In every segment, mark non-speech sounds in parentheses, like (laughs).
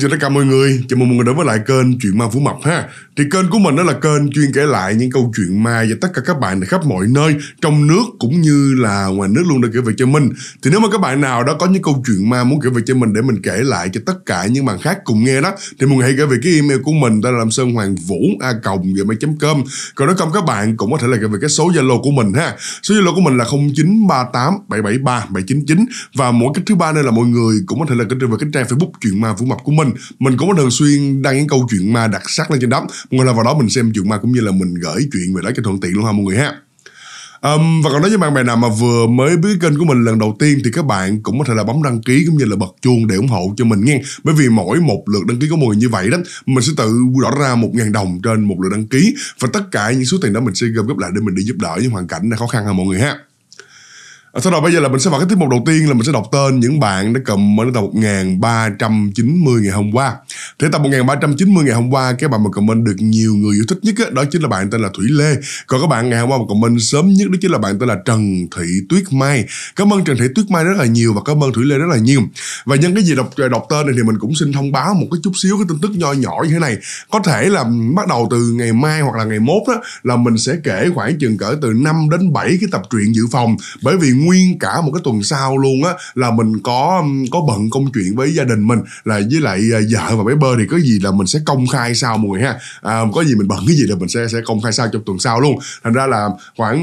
Xin chào tất cả mọi người, chào mừng mọi người đến với lại kênh Chuyện Ma Phú Mập ha. Thì kênh của mình đó là kênh chuyên kể lại những câu chuyện ma và tất cả các bạn ở khắp mọi nơi Trong nước cũng như là ngoài nước luôn để kể về cho mình. Thì nếu mà các bạn nào đó có những câu chuyện ma muốn kể về cho mình để mình kể lại cho tất cả những bạn khác cùng nghe đó Thì mọi người hãy gửi về cái email của mình tên là làm sơn hoàng vũ a còng gmail.com Còn nếu không các bạn cũng có thể là gửi về cái số Zalo của mình ha. Số Zalo của mình là 0938 773 799 Và mỗi cách thứ ba đây là mọi người cũng có thể là gửi về cái trang Facebook Chuyện Ma Phú Mập của mình mình. Cũng có thường xuyên đăng những câu chuyện ma đặc sắc lên trên đó. Mọi người là vào đó mình xem chuyện ma cũng như là mình gửi chuyện về đó cho thuận tiện luôn ha mọi người ha. Um, và còn nói với bạn bè nào mà vừa mới biết kênh của mình lần đầu tiên thì các bạn cũng có thể là bấm đăng ký cũng như là bật chuông để ủng hộ cho mình nghe. Bởi vì mỗi một lượt đăng ký của mọi người như vậy đó mình sẽ tự bỏ ra một ngàn đồng trên một lượt đăng ký. Và tất cả những số tiền đó mình sẽ gom góp lại để mình đi giúp đỡ những hoàn cảnh khó khăn ha mọi người ha. À, sau đó bây giờ là mình sẽ vào cái tiết mục đầu tiên là mình sẽ đọc tên những bạn đã cầm mới tập 1390 ngày hôm qua. Thế tập 1390 ngày hôm qua cái bạn mà comment được nhiều người yêu thích nhất á, đó chính là bạn tên là Thủy Lê. Còn các bạn ngày hôm qua mà comment sớm nhất đó chính là bạn tên là Trần Thị Tuyết Mai. Cảm ơn Trần Thị Tuyết Mai rất là nhiều và cảm ơn Thủy Lê rất là nhiều. Và nhân cái gì đọc ờ, đọc tên này thì mình cũng xin thông báo một cái chút xíu cái tin tức nho nhỏ như thế này. Có thể là bắt đầu từ ngày mai hoặc là ngày mốt đó là mình sẽ kể khoảng chừng cỡ từ 5 đến 7 cái tập truyện dự phòng bởi vì nguyên cả một cái tuần sau luôn á là mình có có bận công chuyện với gia đình mình là với lại à, vợ và bé bơ thì có gì là mình sẽ công khai sau mọi người ha. À, có gì mình bận cái gì là mình sẽ sẽ công khai sau trong tuần sau luôn. Thành ra là khoảng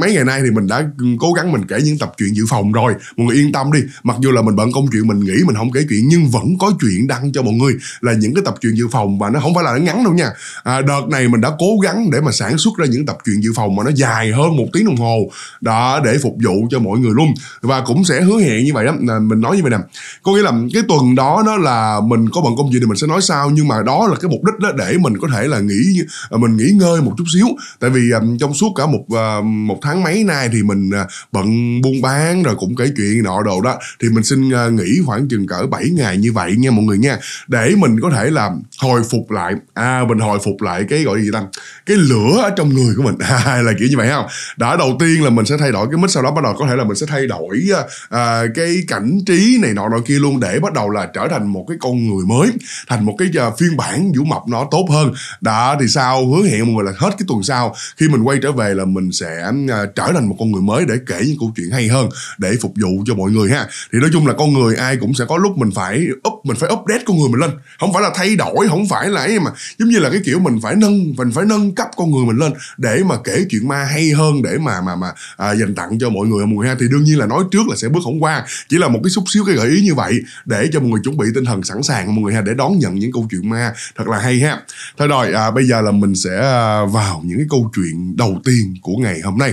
mấy ngày nay thì mình đã cố gắng mình kể những tập truyện dự phòng rồi. Mọi người yên tâm đi mặc dù là mình bận công chuyện mình nghĩ mình không kể chuyện nhưng vẫn có chuyện đăng cho mọi người là những cái tập truyện dự phòng và nó không phải là nó ngắn đâu nha. À, đợt này mình đã cố gắng để mà sản xuất ra những tập truyện dự phòng mà nó dài hơn một tiếng đồng hồ. Đó để phục vụ cho mọi người luôn. Và cũng sẽ hứa hẹn như vậy đó. Là mình nói như vậy nè. Có nghĩa là cái tuần đó nó là mình có bận công việc thì mình sẽ nói sao nhưng mà đó là cái mục đích đó để mình có thể là nghỉ à, mình nghỉ ngơi một chút xíu. Tại vì um, trong suốt cả một uh, một tháng mấy nay thì mình uh, bận buôn bán rồi cũng kể chuyện nọ đồ đó thì mình xin uh, nghỉ khoảng chừng cỡ 7 ngày như vậy nha mọi người nha. Để mình có thể là hồi phục lại à mình hồi phục lại cái gọi gì ta cái lửa ở trong người của mình. (laughs) À, là kiểu như vậy không đã đầu tiên là mình sẽ thay đổi cái mic sau đó bắt đầu có thể là mình sẽ thay đổi à, à, cái cảnh trí này nọ nọ kia luôn để bắt đầu là trở thành một cái con người mới thành một cái à, phiên bản vũ mập nó tốt hơn. Đã thì sao? Hứa hẹn mọi người là hết cái tuần sau khi mình quay trở về là mình sẽ à, trở thành một con người mới để kể những câu chuyện hay hơn để phục vụ cho mọi người ha. Thì nói chung là con người ai cũng sẽ có lúc mình phải up mình phải update con người mình lên. Không phải là thay đổi không phải là ấy mà giống như là cái kiểu mình phải nâng mình phải nâng cấp con người mình lên để mà kể chuyện ma hay hơn để mà mà mà à, dành tặng cho mọi người. Mọi ha thì đương nhiên là nói trước là sẽ bước không qua. Chỉ là một cái xúc xíu cái gợi ý như vậy để cho mọi người chuẩn bị tinh thần sẵn sàng mọi người ha để đón nhận những câu chuyện ma. Thật là hay ha. Thôi rồi à, bây giờ là mình sẽ à, vào những cái câu chuyện đầu tiên của ngày hôm nay.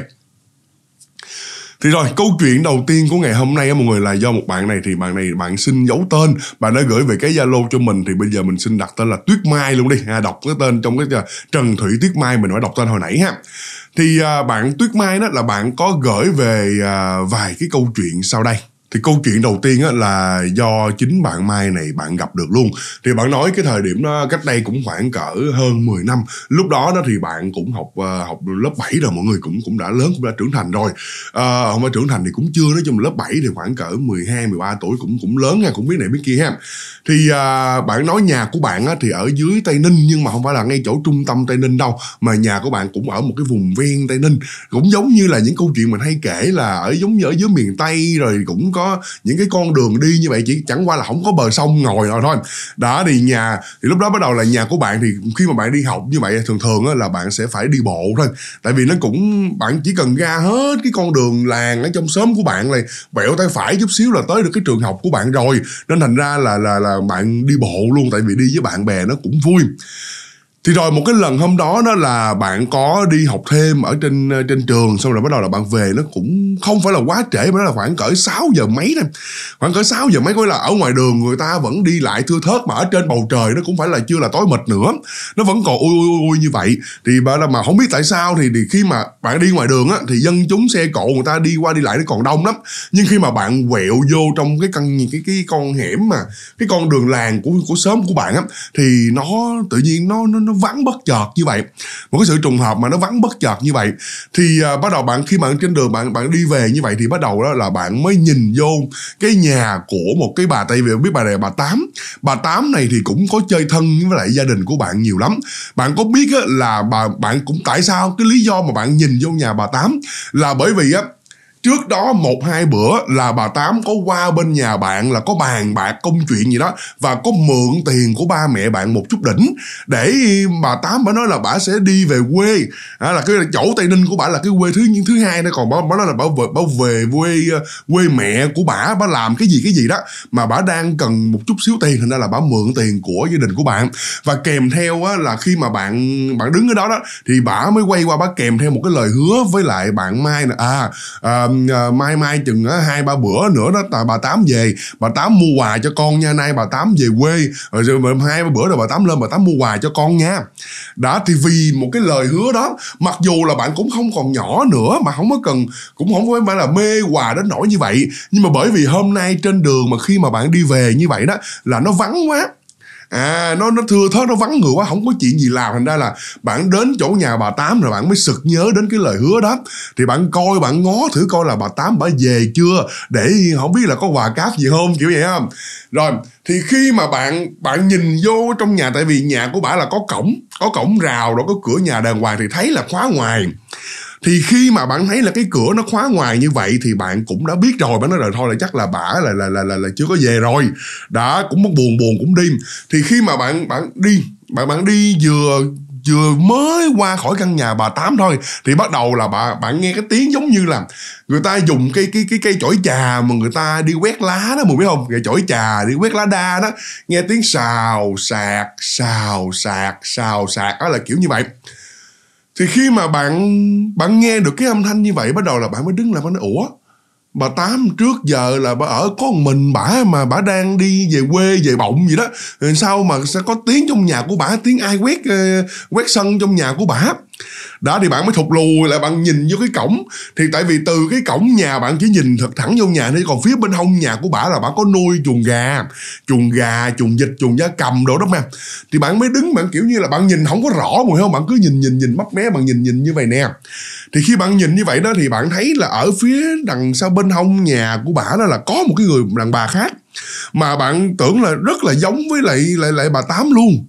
Thì rồi câu chuyện đầu tiên của ngày hôm nay á mọi người là do một bạn này thì bạn này bạn xin giấu tên. Bạn đã gửi về cái zalo cho mình thì bây giờ mình xin đặt tên là tuyết mai luôn đi. À, đọc cái tên trong cái à, trần thủy tuyết mai mình phải đọc tên hồi nãy ha thì à, bạn tuyết mai đó là bạn có gửi về à, vài cái câu chuyện sau đây thì câu chuyện đầu tiên á, là do chính bạn Mai này bạn gặp được luôn. Thì bạn nói cái thời điểm đó cách đây cũng khoảng cỡ hơn 10 năm. Lúc đó đó thì bạn cũng học uh, học lớp 7 rồi mọi người cũng cũng đã lớn cũng đã trưởng thành rồi. À, không phải trưởng thành thì cũng chưa nói chung lớp 7 thì khoảng cỡ 12 13 tuổi cũng cũng lớn nha cũng biết này biết kia ha. Thì uh, bạn nói nhà của bạn á, thì ở dưới Tây Ninh nhưng mà không phải là ngay chỗ trung tâm Tây Ninh đâu mà nhà của bạn cũng ở một cái vùng ven Tây Ninh. Cũng giống như là những câu chuyện mình hay kể là ở giống như ở dưới miền Tây rồi cũng có những cái con đường đi như vậy, chỉ chẳng qua là không có bờ sông ngồi rồi thôi. Đó thì nhà, thì lúc đó bắt đầu là nhà của bạn thì khi mà bạn đi học như vậy, thường thường là bạn sẽ phải đi bộ thôi. Tại vì nó cũng, bạn chỉ cần ra hết cái con đường làng ở trong xóm của bạn này bẹo tay phải chút xíu là tới được cái trường học của bạn rồi. Nên thành ra là là là bạn đi bộ luôn, tại vì đi với bạn bè nó cũng vui thì rồi một cái lần hôm đó đó là bạn có đi học thêm ở trên ờ, trên trường xong rồi bắt đầu là bạn về nó cũng không phải là quá trễ mà nó là khoảng cỡ 6 giờ mấy thôi. Khoảng cỡ 6 giờ mấy có là ở ngoài đường người ta vẫn đi lại thưa thớt mà ở trên bầu trời nó cũng phải là chưa là tối mịt nữa. Nó vẫn còn ui ui ui như vậy. Thì bà là mà không biết tại sao thì, thì khi mà bạn đi ngoài đường á thì dân chúng xe cộ người ta đi qua đi lại nó còn đông lắm. Nhưng khi mà bạn quẹo vô trong cái căn cái cái con hẻm mà cái con đường làng của của xóm của bạn á thì nó tự nhiên nó nó nó vắng bất chợt như vậy. Một cái sự trùng hợp mà nó vắng bất chợt như vậy thì à, bắt đầu bạn khi bạn trên đường bạn bạn đi về như vậy thì bắt đầu đó là bạn mới nhìn vô cái nhà của một cái bà tây vì biết bà này bà tám. Bà tám này thì cũng có chơi thân với lại gia đình của bạn nhiều lắm. Bạn có biết á, là bà bạn cũng tại sao? Cái lý do mà bạn nhìn vô nhà bà tám là bởi vì á trước đó một hai bữa là bà tám có qua bên nhà bạn là có bàn bạc công chuyện gì đó và có mượn tiền của ba mẹ bạn một chút đỉnh. Để bà tám bà nói là bà sẽ đi về quê. À, là cái chỗ tây ninh của bà là cái quê thứ thứ hai đó. Còn bà, bà nói là bà về, bà về quê quê mẹ của bà bà làm cái gì cái gì đó. Mà bà đang cần một chút xíu tiền thành ra là bà mượn tiền của gia đình của bạn. Và kèm theo á, là khi mà bạn bạn đứng ở đó đó thì bà mới quay qua bà kèm theo một cái lời hứa với lại bạn mai là à, à uh, mai mai chừng uh, hai ba bữa nữa đó bà, bà tám về. Bà tám mua quà cho con nha nay bà tám về quê. Rồi hai ba bữa rồi bà tám lên bà tám mua quà cho con nha. Đã thì vì một cái lời hứa đó mặc dù là bạn cũng không còn nhỏ nữa mà không có cần cũng không phải là mê quà đến nỗi như vậy. Nhưng mà bởi vì hôm nay trên đường mà khi mà bạn đi về như vậy đó là nó vắng quá à nó nó thưa thớt, nó vắng người quá, không có chuyện gì làm. Thành ra là bạn đến chỗ nhà bà tám rồi bạn mới sực nhớ đến cái lời hứa đó. Thì bạn coi, bạn ngó thử coi là bà tám bà về chưa? Để không biết là có quà cáp gì không, kiểu vậy không rồi, thì khi mà bạn bạn nhìn vô trong nhà, tại vì nhà của bà là có cổng có cổng rào, rồi có cửa nhà đàng hoàng, thì thấy là khóa ngoài thì khi mà bạn thấy là cái cửa nó khóa ngoài như vậy thì bạn cũng đã biết rồi. Bạn nói là thôi là chắc là bả là là là là, là chưa có về rồi. Đã cũng buồn buồn cũng đi thì khi mà bạn bạn đi bạn bạn đi vừa vừa mới qua khỏi căn nhà bà tám thôi thì bắt đầu là bà bạn nghe cái tiếng giống như là người ta dùng cái cái cái cây chổi trà mà người ta đi quét lá đó mình biết không? Cây chổi trà đi quét lá đa đó nghe tiếng xào sạc xào sạc xào sạc đó là kiểu như vậy thì khi mà bạn bạn nghe được cái âm thanh như vậy, bắt đầu là bạn mới đứng lại, bạn nói, ủa, bà tám trước giờ là bà ở có một mình bả mà bả đang đi về quê về bọng gì đó. Sao mà sẽ có tiếng trong nhà của bả tiếng ai quét ờ, quét sân trong nhà của bả đó, thì bạn mới thụt lùi là bạn nhìn vô cái cổng. Thì tại vì từ cái cổng nhà bạn chỉ nhìn thật thẳng vô nhà thôi, còn phía bên hông nhà của bà là bạn có nuôi chuồng gà. Chuồng gà, chuồng vịt, chuồng gia cầm đồ đó mà thì bạn mới đứng, bạn kiểu như là bạn nhìn không có rõ mùi không? Bạn cứ nhìn nhìn nhìn mắt mé, bạn nhìn nhìn như vậy nè. Thì khi bạn nhìn như vậy đó, thì bạn thấy là ở phía đằng sau bên hông nhà của bà đó là có một cái người đàn bà khác, mà bạn tưởng là rất là giống với lại lại lại bà tám luôn.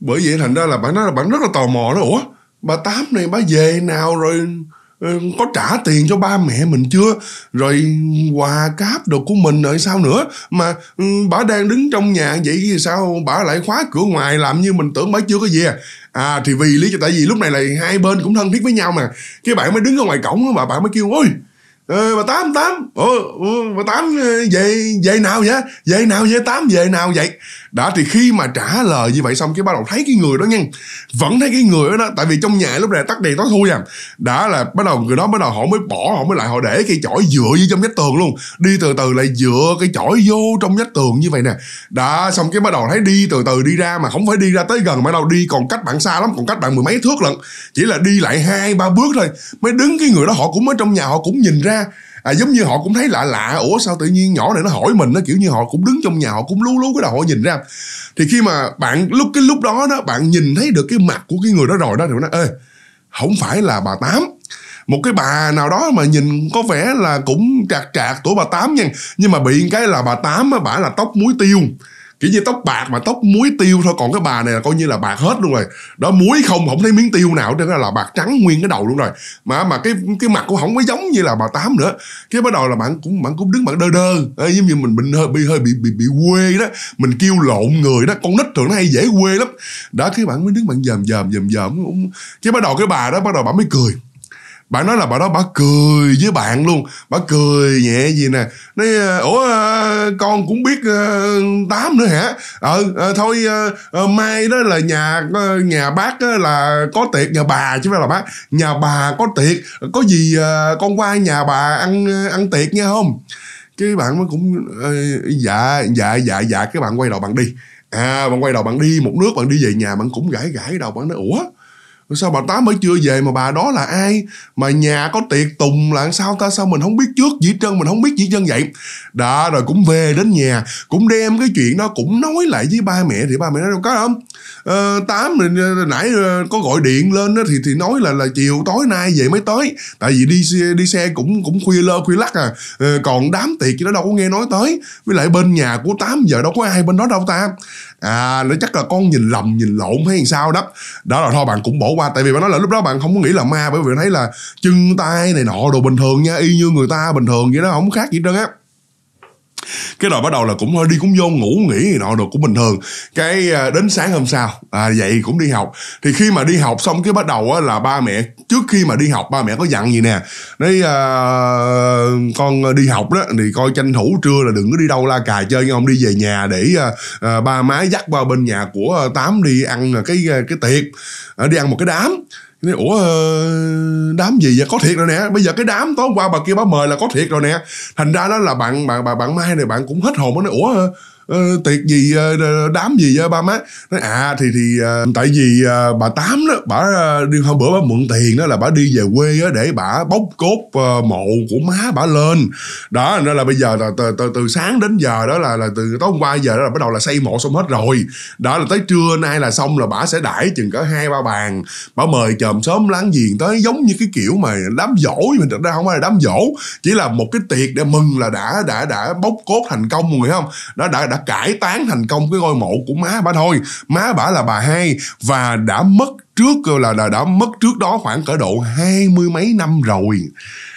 Bởi vậy thành ra là bạn nói là bạn rất là tò mò đó, ủa? Bà tám này, bà về nào rồi ừ, có trả tiền cho ba mẹ mình chưa? Rồi quà cáp đồ của mình rồi sao nữa? Mà ừ, bà đang đứng trong nhà vậy thì sao bà lại khóa cửa ngoài làm như mình tưởng bà chưa có về? À thì vì lý do tại vì lúc này là hai bên cũng thân thiết với nhau mà. Cái bạn mới đứng ở ngoài cổng mà bạn mới kêu, ôi Ừ, ờ, bà tám tám. Ờ, bà ừ, tám ừ, về về nào vậy? Về nào vậy tám về nào vậy? Đã thì khi mà trả lời như vậy xong cái bắt đầu thấy cái người đó nha. Vẫn thấy cái người đó, đó tại vì trong nhà lúc này tắt đèn tối thui à. Đã là bắt đầu người đó bắt đầu họ mới bỏ họ mới lại họ để cây chổi dựa vô trong vách tường luôn. Đi từ từ lại dựa cây chổi vô trong vách tường như vậy nè. Đã xong cái bắt đầu thấy đi từ từ đi ra mà không phải đi ra tới gần mà đâu đi còn cách bạn xa lắm còn cách bạn mười mấy thước lận. Chỉ là đi lại hai ba bước thôi. Mới đứng cái người đó họ cũng ở trong nhà họ cũng nhìn ra à, giống như họ cũng thấy lạ lạ ủa sao tự nhiên nhỏ này nó hỏi mình nó kiểu như họ cũng đứng trong nhà họ cũng lú lú cái đầu họ nhìn ra. Thì khi mà bạn lúc cái lúc đó đó bạn nhìn thấy được cái mặt của cái người đó rồi đó thì nó ê không phải là bà tám. Một cái bà nào đó mà nhìn có vẻ là cũng trạc trạc tuổi bà tám nha nhưng mà bị cái là bà tám á bả là tóc muối tiêu kiểu như tóc bạc mà tóc muối tiêu thôi còn cái bà này là coi như là bạc hết luôn rồi. Đó muối không không thấy miếng tiêu nào nên là bạc trắng nguyên cái đầu luôn rồi. Mà mà cái cái mặt cũng không có giống như là bà tám nữa. Cái bắt đầu là bạn cũng bạn cũng đứng bạn đơ đơ. Ê, giống như mình mình hơi bị hơi bị bị bị quê đó. Mình kêu lộn người đó. Con nít thường nó hay dễ quê lắm. Đó cái bạn mới đứng bạn dòm dòm dòm dòm cái bắt đầu cái bà đó bắt đầu bạn mới cười bạn nói là bà đó bà cười với bạn luôn. Bà cười nhẹ gì nè. Nói ờ, ủa ờ, con cũng biết ờ, tám nữa hả? Ờ thôi uh, mai đó là nhà nhà bác là có tiệc nhà bà chứ phải là bác. Nhà bà có tiệc có gì con qua nhà bà ăn ăn tiệc nha không? Cái bạn mới cũng dạ dạ dạ dạ cái bạn quay đầu bạn đi. À bạn quay đầu bạn đi một nước bạn đi về nhà bạn cũng gãi gãi đầu bạn nói ủa sao bà tám mới chưa về mà bà đó là ai? Mà nhà có tiệc tùng là sao ta? Sao mình không biết trước gì trơn mình không biết gì trơn vậy? Đó rồi cũng về đến nhà cũng đem cái chuyện đó cũng nói lại với ba mẹ thì ba mẹ nói đâu có không? Ờ, tám ờ, nãy ờ, có gọi điện lên đó thì thì nói là là chiều tối nay về mới tới. Tại vì đi đi xe cũng cũng khuya lơ khuya lắc à. Ờ, còn đám tiệc chứ đó đâu có nghe nói tới. Với lại bên nhà của tám giờ đâu có ai bên đó đâu ta. À nó chắc là con nhìn lầm nhìn lộn hay sao đó. Đó là thôi bạn cũng bỏ qua, tại vì bạn nói là lúc đó bạn không có nghĩ là ma, bởi vì thấy là chân tay này nọ đồ bình thường nha, y như người ta bình thường vậy đó, không khác gì hết trơn á cái rồi bắt đầu là cũng ờ, đi cũng vô ngủ nghỉ gì nọ đồ cũng bình thường. Cái ờ, đến sáng hôm sau à, dậy cũng đi học. Thì khi mà đi học xong cái bắt đầu á, là ba mẹ trước khi mà đi học ba mẹ có dặn gì nè đấy à, ờ, con đi học đó thì coi tranh thủ trưa là đừng có đi đâu la cà chơi nha không đi về nhà để à, à, ba má dắt qua bên nhà của tám đi ăn cái cái tiệc. À, đi ăn một cái đám nói, ủa ờ, đám gì vậy? Có thiệt rồi nè. Bây giờ cái đám tối hôm qua bà kia bà mời là có thiệt rồi nè. Thành ra đó là bạn bạn bạn, bạn mai này bạn cũng hết hồn nó nói ủa uh, tiệc gì uh, đám gì ba má? Nói à thì thì uh, tại vì uh, bà tám đó bà uh, đi hôm bữa bà mượn tiền đó là bà đi về quê đó để bà bóc cốt uh, mộ của má bà lên. Đó nên là bây giờ là từ, từ, từ sáng đến giờ đó là là từ tối hôm qua giờ đó là bắt đầu là xây mộ xong hết rồi. Đó là tới trưa nay là xong là bà sẽ đãi chừng cả hai ba bàn. Bà mời chòm sớm láng giềng tới giống như cái kiểu mà đám dỗ mình thật ra không phải là đám dỗ chỉ là một cái tiệc để mừng là đã đã đã bóc cốt thành công rồi không? Đó đã đã cải tán thành công cái ngôi mộ của má bà thôi. Má bà là bà hai và đã mất trước là, là đã mất trước đó khoảng cỡ độ hai mươi mấy năm rồi.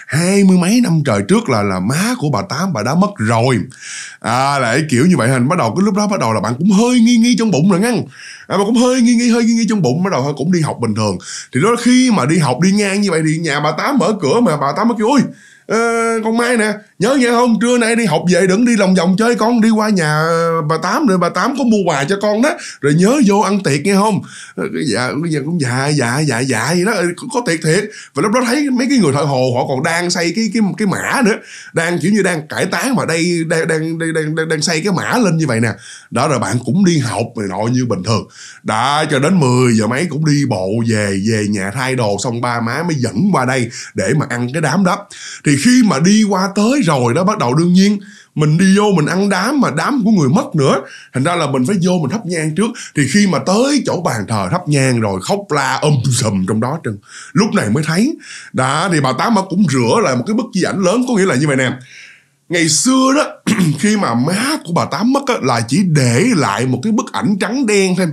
Hai mươi mấy năm trời trước là là má của bà tám bà đã mất rồi. À lại kiểu như vậy hình. Bắt đầu cái lúc đó bắt đầu là bạn cũng hơi nghi nghi trong bụng rồi ngăn. À, mà cũng hơi nghi nghi hơi nghi nghi trong bụng bắt đầu thôi cũng đi học bình thường. Thì đó khi mà đi học đi ngang như vậy thì nhà bà tám mở cửa mà bà tám mới kêu ôi Ờ, con Mai nè nhớ nghe không? Trưa nay đi học về đừng đi lòng vòng chơi con đi qua nhà bà tám rồi bà tám có mua quà cho con đó. Rồi nhớ vô ăn tiệc nghe không? Ờ, dạ bây giờ dạ cũng dạ dạ dạ dạ vậy đó. Ừ, có tiệc thiệt. Và lúc đó thấy mấy cái người thợ hồ họ còn đang xây cái cái cái mã nữa. Đang kiểu như đang cải tán mà đây đang đang đang đang, đang, đang xây cái mã lên như vậy nè. Đó rồi bạn cũng đi học này nọ như bình thường. Đã cho đến 10 giờ mấy cũng đi bộ về về nhà thay đồ xong ba má mới dẫn qua đây để mà ăn cái đám đó. Thì khi mà đi qua tới rồi đó bắt đầu đương nhiên mình đi vô mình ăn đám mà đám của người mất nữa. Thành ra là mình phải vô mình thắp nhang trước. Thì khi mà tới chỗ bàn thờ thắp nhang rồi khóc la um sùm trong đó trơn lúc này mới thấy. Đã thì bà tám cũng rửa lại một cái bức di ảnh lớn có nghĩa là như vậy nè. Ngày xưa đó (clears throat) khi mà má của bà tám mất á, là chỉ để lại một cái bức ảnh trắng đen thôi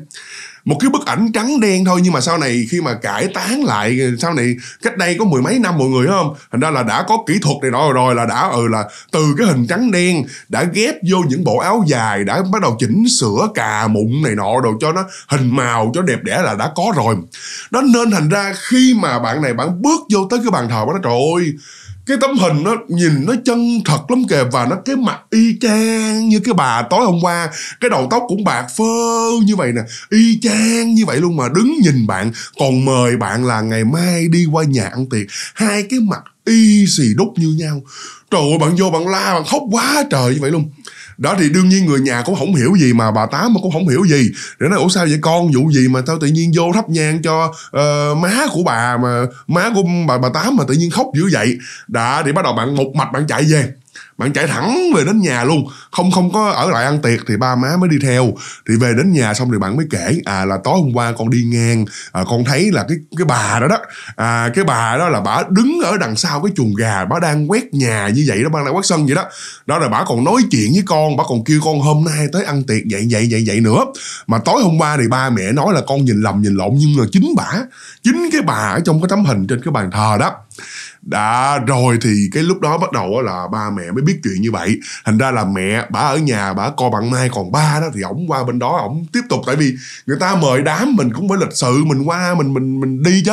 một cái bức ảnh trắng đen thôi, nhưng mà sau này khi mà cải tán lại, sau này cách đây có mười mấy năm mọi người không? Thành ra là đã có kỹ thuật này nọ rồi là đã ừ là từ cái hình trắng đen đã ghép vô những bộ áo dài, đã bắt đầu chỉnh sửa cà mụn này nọ đồ cho nó hình màu, cho đẹp đẽ là đã có rồi. Đó, nên thành ra khi mà bạn này bạn bước vô tới cái bàn thờ đó trời ơi cái tấm hình nó nhìn nó chân thật lắm kìa, và nó cái mặt y chang như cái bà tối hôm qua. Cái đầu tóc cũng bạc phơ như vậy nè, y chang như vậy luôn mà đứng nhìn bạn. Còn mời bạn là ngày mai đi qua nhà ăn tiệc. Hai cái mặt y xì đúc như nhau. Trời ơi, bạn vô bạn la, bạn khóc quá trời như vậy luôn đó thì đương nhiên người nhà cũng không hiểu gì mà bà tám mà cũng không hiểu gì. Để nói ủa sao vậy con vụ gì mà tao tự nhiên vô thắp nhang cho uh, má của bà mà má của bà bà tám mà tự nhiên khóc dữ vậy? Đã thì bắt đầu bạn một mạch bạn chạy về bạn chạy thẳng về đến nhà luôn. Không không có ở lại ăn tiệc thì ba má mới đi theo. Thì về đến nhà xong thì bạn mới kể à là tối hôm qua con đi ngang à, con thấy là cái cái bà đó đó à cái bà đó là bà đứng ở đằng sau cái chuồng gà bà đang quét nhà như vậy đó bà đang quét sân vậy đó. Đó là bà còn nói chuyện với con bà còn kêu con hôm nay tới ăn tiệc vậy vậy vậy vậy nữa. Mà tối hôm qua thì ba mẹ nói là con nhìn lầm nhìn lộn nhưng mà chính bà chính cái bà ở trong cái tấm hình trên cái bàn thờ đó đã rồi thì cái lúc đó bắt đầu là ba mẹ mới biết chuyện như vậy. Thành ra là mẹ, bà ở nhà, bà coi bạn mai còn ba đó thì ổng qua bên đó, ổng tiếp tục. Tại vì người ta mời đám mình cũng phải lịch sự, mình qua, mình mình mình đi chứ.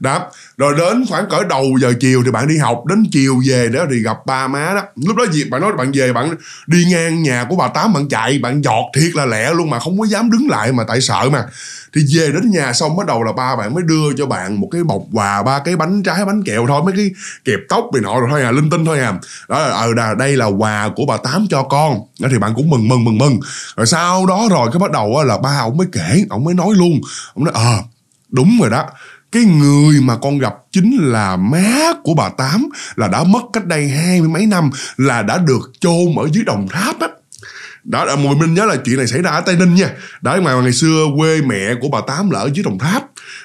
Đó. Rồi đến khoảng cỡ đầu giờ chiều thì bạn đi học, đến chiều về đó thì gặp ba má đó. Lúc đó gì bạn nói bạn về, bạn đi ngang nhà của bà tám, bạn chạy, bạn giọt thiệt là lẹ luôn mà không có dám đứng lại mà tại sợ mà thì về đến nhà xong bắt đầu là ba bạn mới đưa cho bạn một cái bọc quà ba cái bánh trái bánh kẹo thôi mấy cái kẹp tóc này nọ rồi thôi à linh tinh thôi à. Đó là ờ đây là quà của bà tám cho con. Đó thì bạn cũng mừng mừng mừng mừng. Rồi sau đó rồi cái bắt đầu là ba ông mới kể ông mới nói luôn. Ông nói ờ à, đúng rồi đó. Cái người mà con gặp chính là má của bà tám là đã mất cách đây hai mươi mấy năm là đã được chôn ở dưới đồng tháp á đó là mùi minh nhớ là chuyện này xảy ra ở tây ninh nha. Đấy mà ngày xưa quê mẹ của bà tám là ở dưới đồng tháp.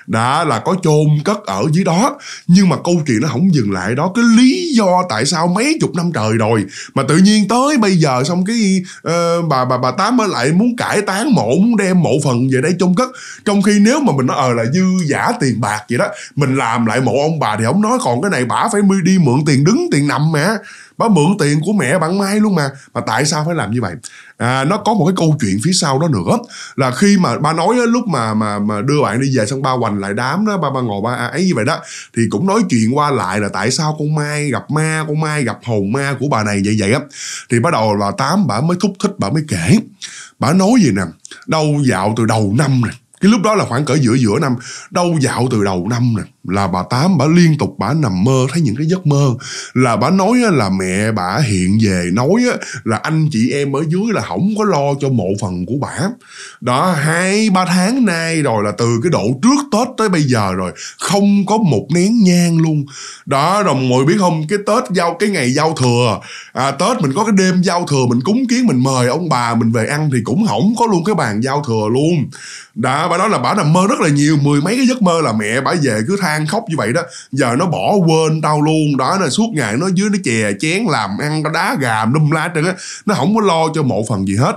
Đã là có chôn cất ở dưới đó. Nhưng mà câu chuyện nó không dừng lại đó. Cái lý do tại sao mấy chục năm trời rồi mà tự nhiên tới bây giờ xong cái uh, bà bà bà tám mới lại muốn cải tán mộ muốn đem mộ phần về đây chôn cất. Trong khi nếu mà mình nói ờ là dư giả tiền bạc vậy đó mình làm lại mộ ông bà thì không nói. Còn cái này bả phải đi mượn tiền đứng tiền nằm mà bà mượn tiền của mẹ bạn mai luôn mà. Mà tại sao phải làm như vậy? À, nó có một cái câu chuyện phía sau đó nữa. Là khi mà ba nói á, lúc mà mà mà đưa bạn đi về xong ba hoành lại đám đó ba ba ngồi ba ấy như vậy đó thì cũng nói chuyện qua lại là tại sao con mai gặp ma con mai gặp hồn ma của bà này vậy vậy á. Thì bắt đầu là tám bà mới thúc thích bà mới kể. Bà nói gì nè? Đâu dạo từ đầu năm nè. Cái lúc đó là khoảng cỡ giữa giữa năm. Đâu dạo từ đầu năm nè là bà tám bà liên tục bà nằm mơ thấy những cái giấc mơ. Là bà nói là mẹ bà hiện về nói là anh chị em ở dưới là không có lo cho mộ phần của bà. Đó hai ba tháng nay rồi là từ cái độ trước tết tới bây giờ rồi không có một nén nhang luôn. Đó rồi mọi biết không cái tết giao cái ngày giao thừa. À, tết mình có cái đêm giao thừa mình cúng kiến mình mời ông bà mình về ăn thì cũng không có luôn cái bàn giao thừa luôn. Đã bà nói là bà nằm mơ rất là nhiều mười mấy cái giấc mơ là mẹ bà về cứ than khóc như vậy đó, giờ nó bỏ quên tao luôn. Đó là suốt ngày nó dưới nó chè chén làm ăn đá gà num lá trên á. Nó không có lo cho một phần gì hết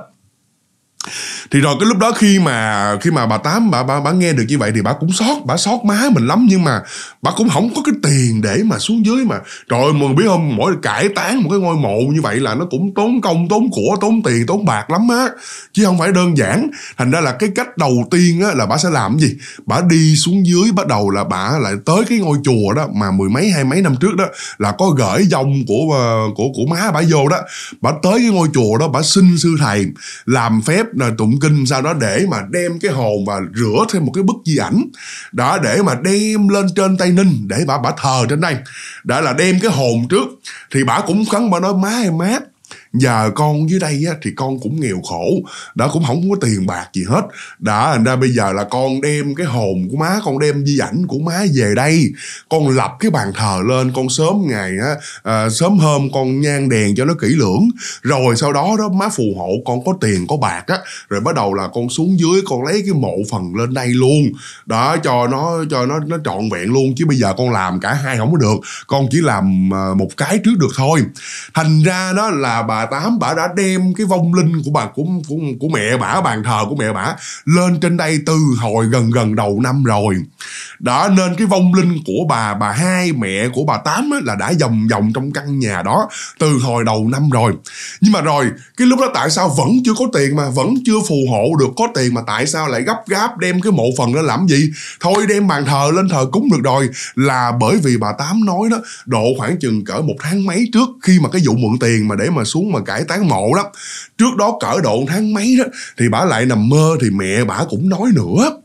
thì rồi cái lúc đó khi mà khi mà bà tám bà bà, bà nghe được như vậy thì bà cũng sót bà sót má mình lắm. Nhưng mà bà cũng không có cái tiền để mà xuống dưới mà. Trời mà biết không mỗi cải tán một cái ngôi mộ như vậy là nó cũng tốn công tốn của tốn tiền tốn bạc lắm á. Chứ không phải đơn giản. Thành ra là cái cách đầu tiên á là bà sẽ làm gì? Bà đi xuống dưới bắt đầu là bà lại tới cái ngôi chùa đó mà mười mấy hai mấy năm trước đó là có gửi dòng của ờ, của của má bà vô đó. Bà tới cái ngôi chùa đó bà xin sư thầy làm phép là tụng kinh, sau đó để mà đem cái hồn và rửa thêm một cái bức di ảnh đó để mà đem lên trên tây ninh để bà bà thờ trên đây. Đã là đem cái hồn trước, thì bà cũng khấn bà nói, má em mát giờ con dưới đây á, thì con cũng nghèo khổ đã cũng không có tiền bạc gì hết. Đã thành ra bây giờ là con đem cái hồn của má con đem di ảnh của má về đây. Con lập cái bàn thờ lên con sớm ngày á à, sớm hôm con nhang đèn cho nó kỹ lưỡng. Rồi sau đó đó má phù hộ con có tiền có bạc á. Rồi bắt đầu là con xuống dưới con lấy cái mộ phần lên đây luôn. Đó cho nó cho nó nó trọn vẹn luôn chứ bây giờ con làm cả hai không có được. Con chỉ làm à, một cái trước được thôi. Thành ra đó là bà tám bà đã đem cái vong linh của bà của của, của mẹ bà bàn thờ của mẹ bà lên trên đây từ hồi gần gần đầu năm rồi. Đó nên cái vong linh của bà bà hai mẹ của bà tám á, là đã vòng vòng trong căn nhà đó từ hồi đầu năm rồi. Nhưng mà rồi cái lúc đó tại sao vẫn chưa có tiền mà vẫn chưa phù hộ được có tiền mà tại sao lại gấp gáp đem cái mộ phần lên làm gì? Thôi đem bàn thờ lên thờ cúng được rồi. Là bởi vì bà tám nói đó độ khoảng chừng cỡ một tháng mấy trước khi mà cái vụ mượn tiền mà để mà xuống mà cải tán mộ lắm, trước đó cỡ độ tháng mấy đó thì bà lại nằm mơ thì mẹ bà cũng nói nữa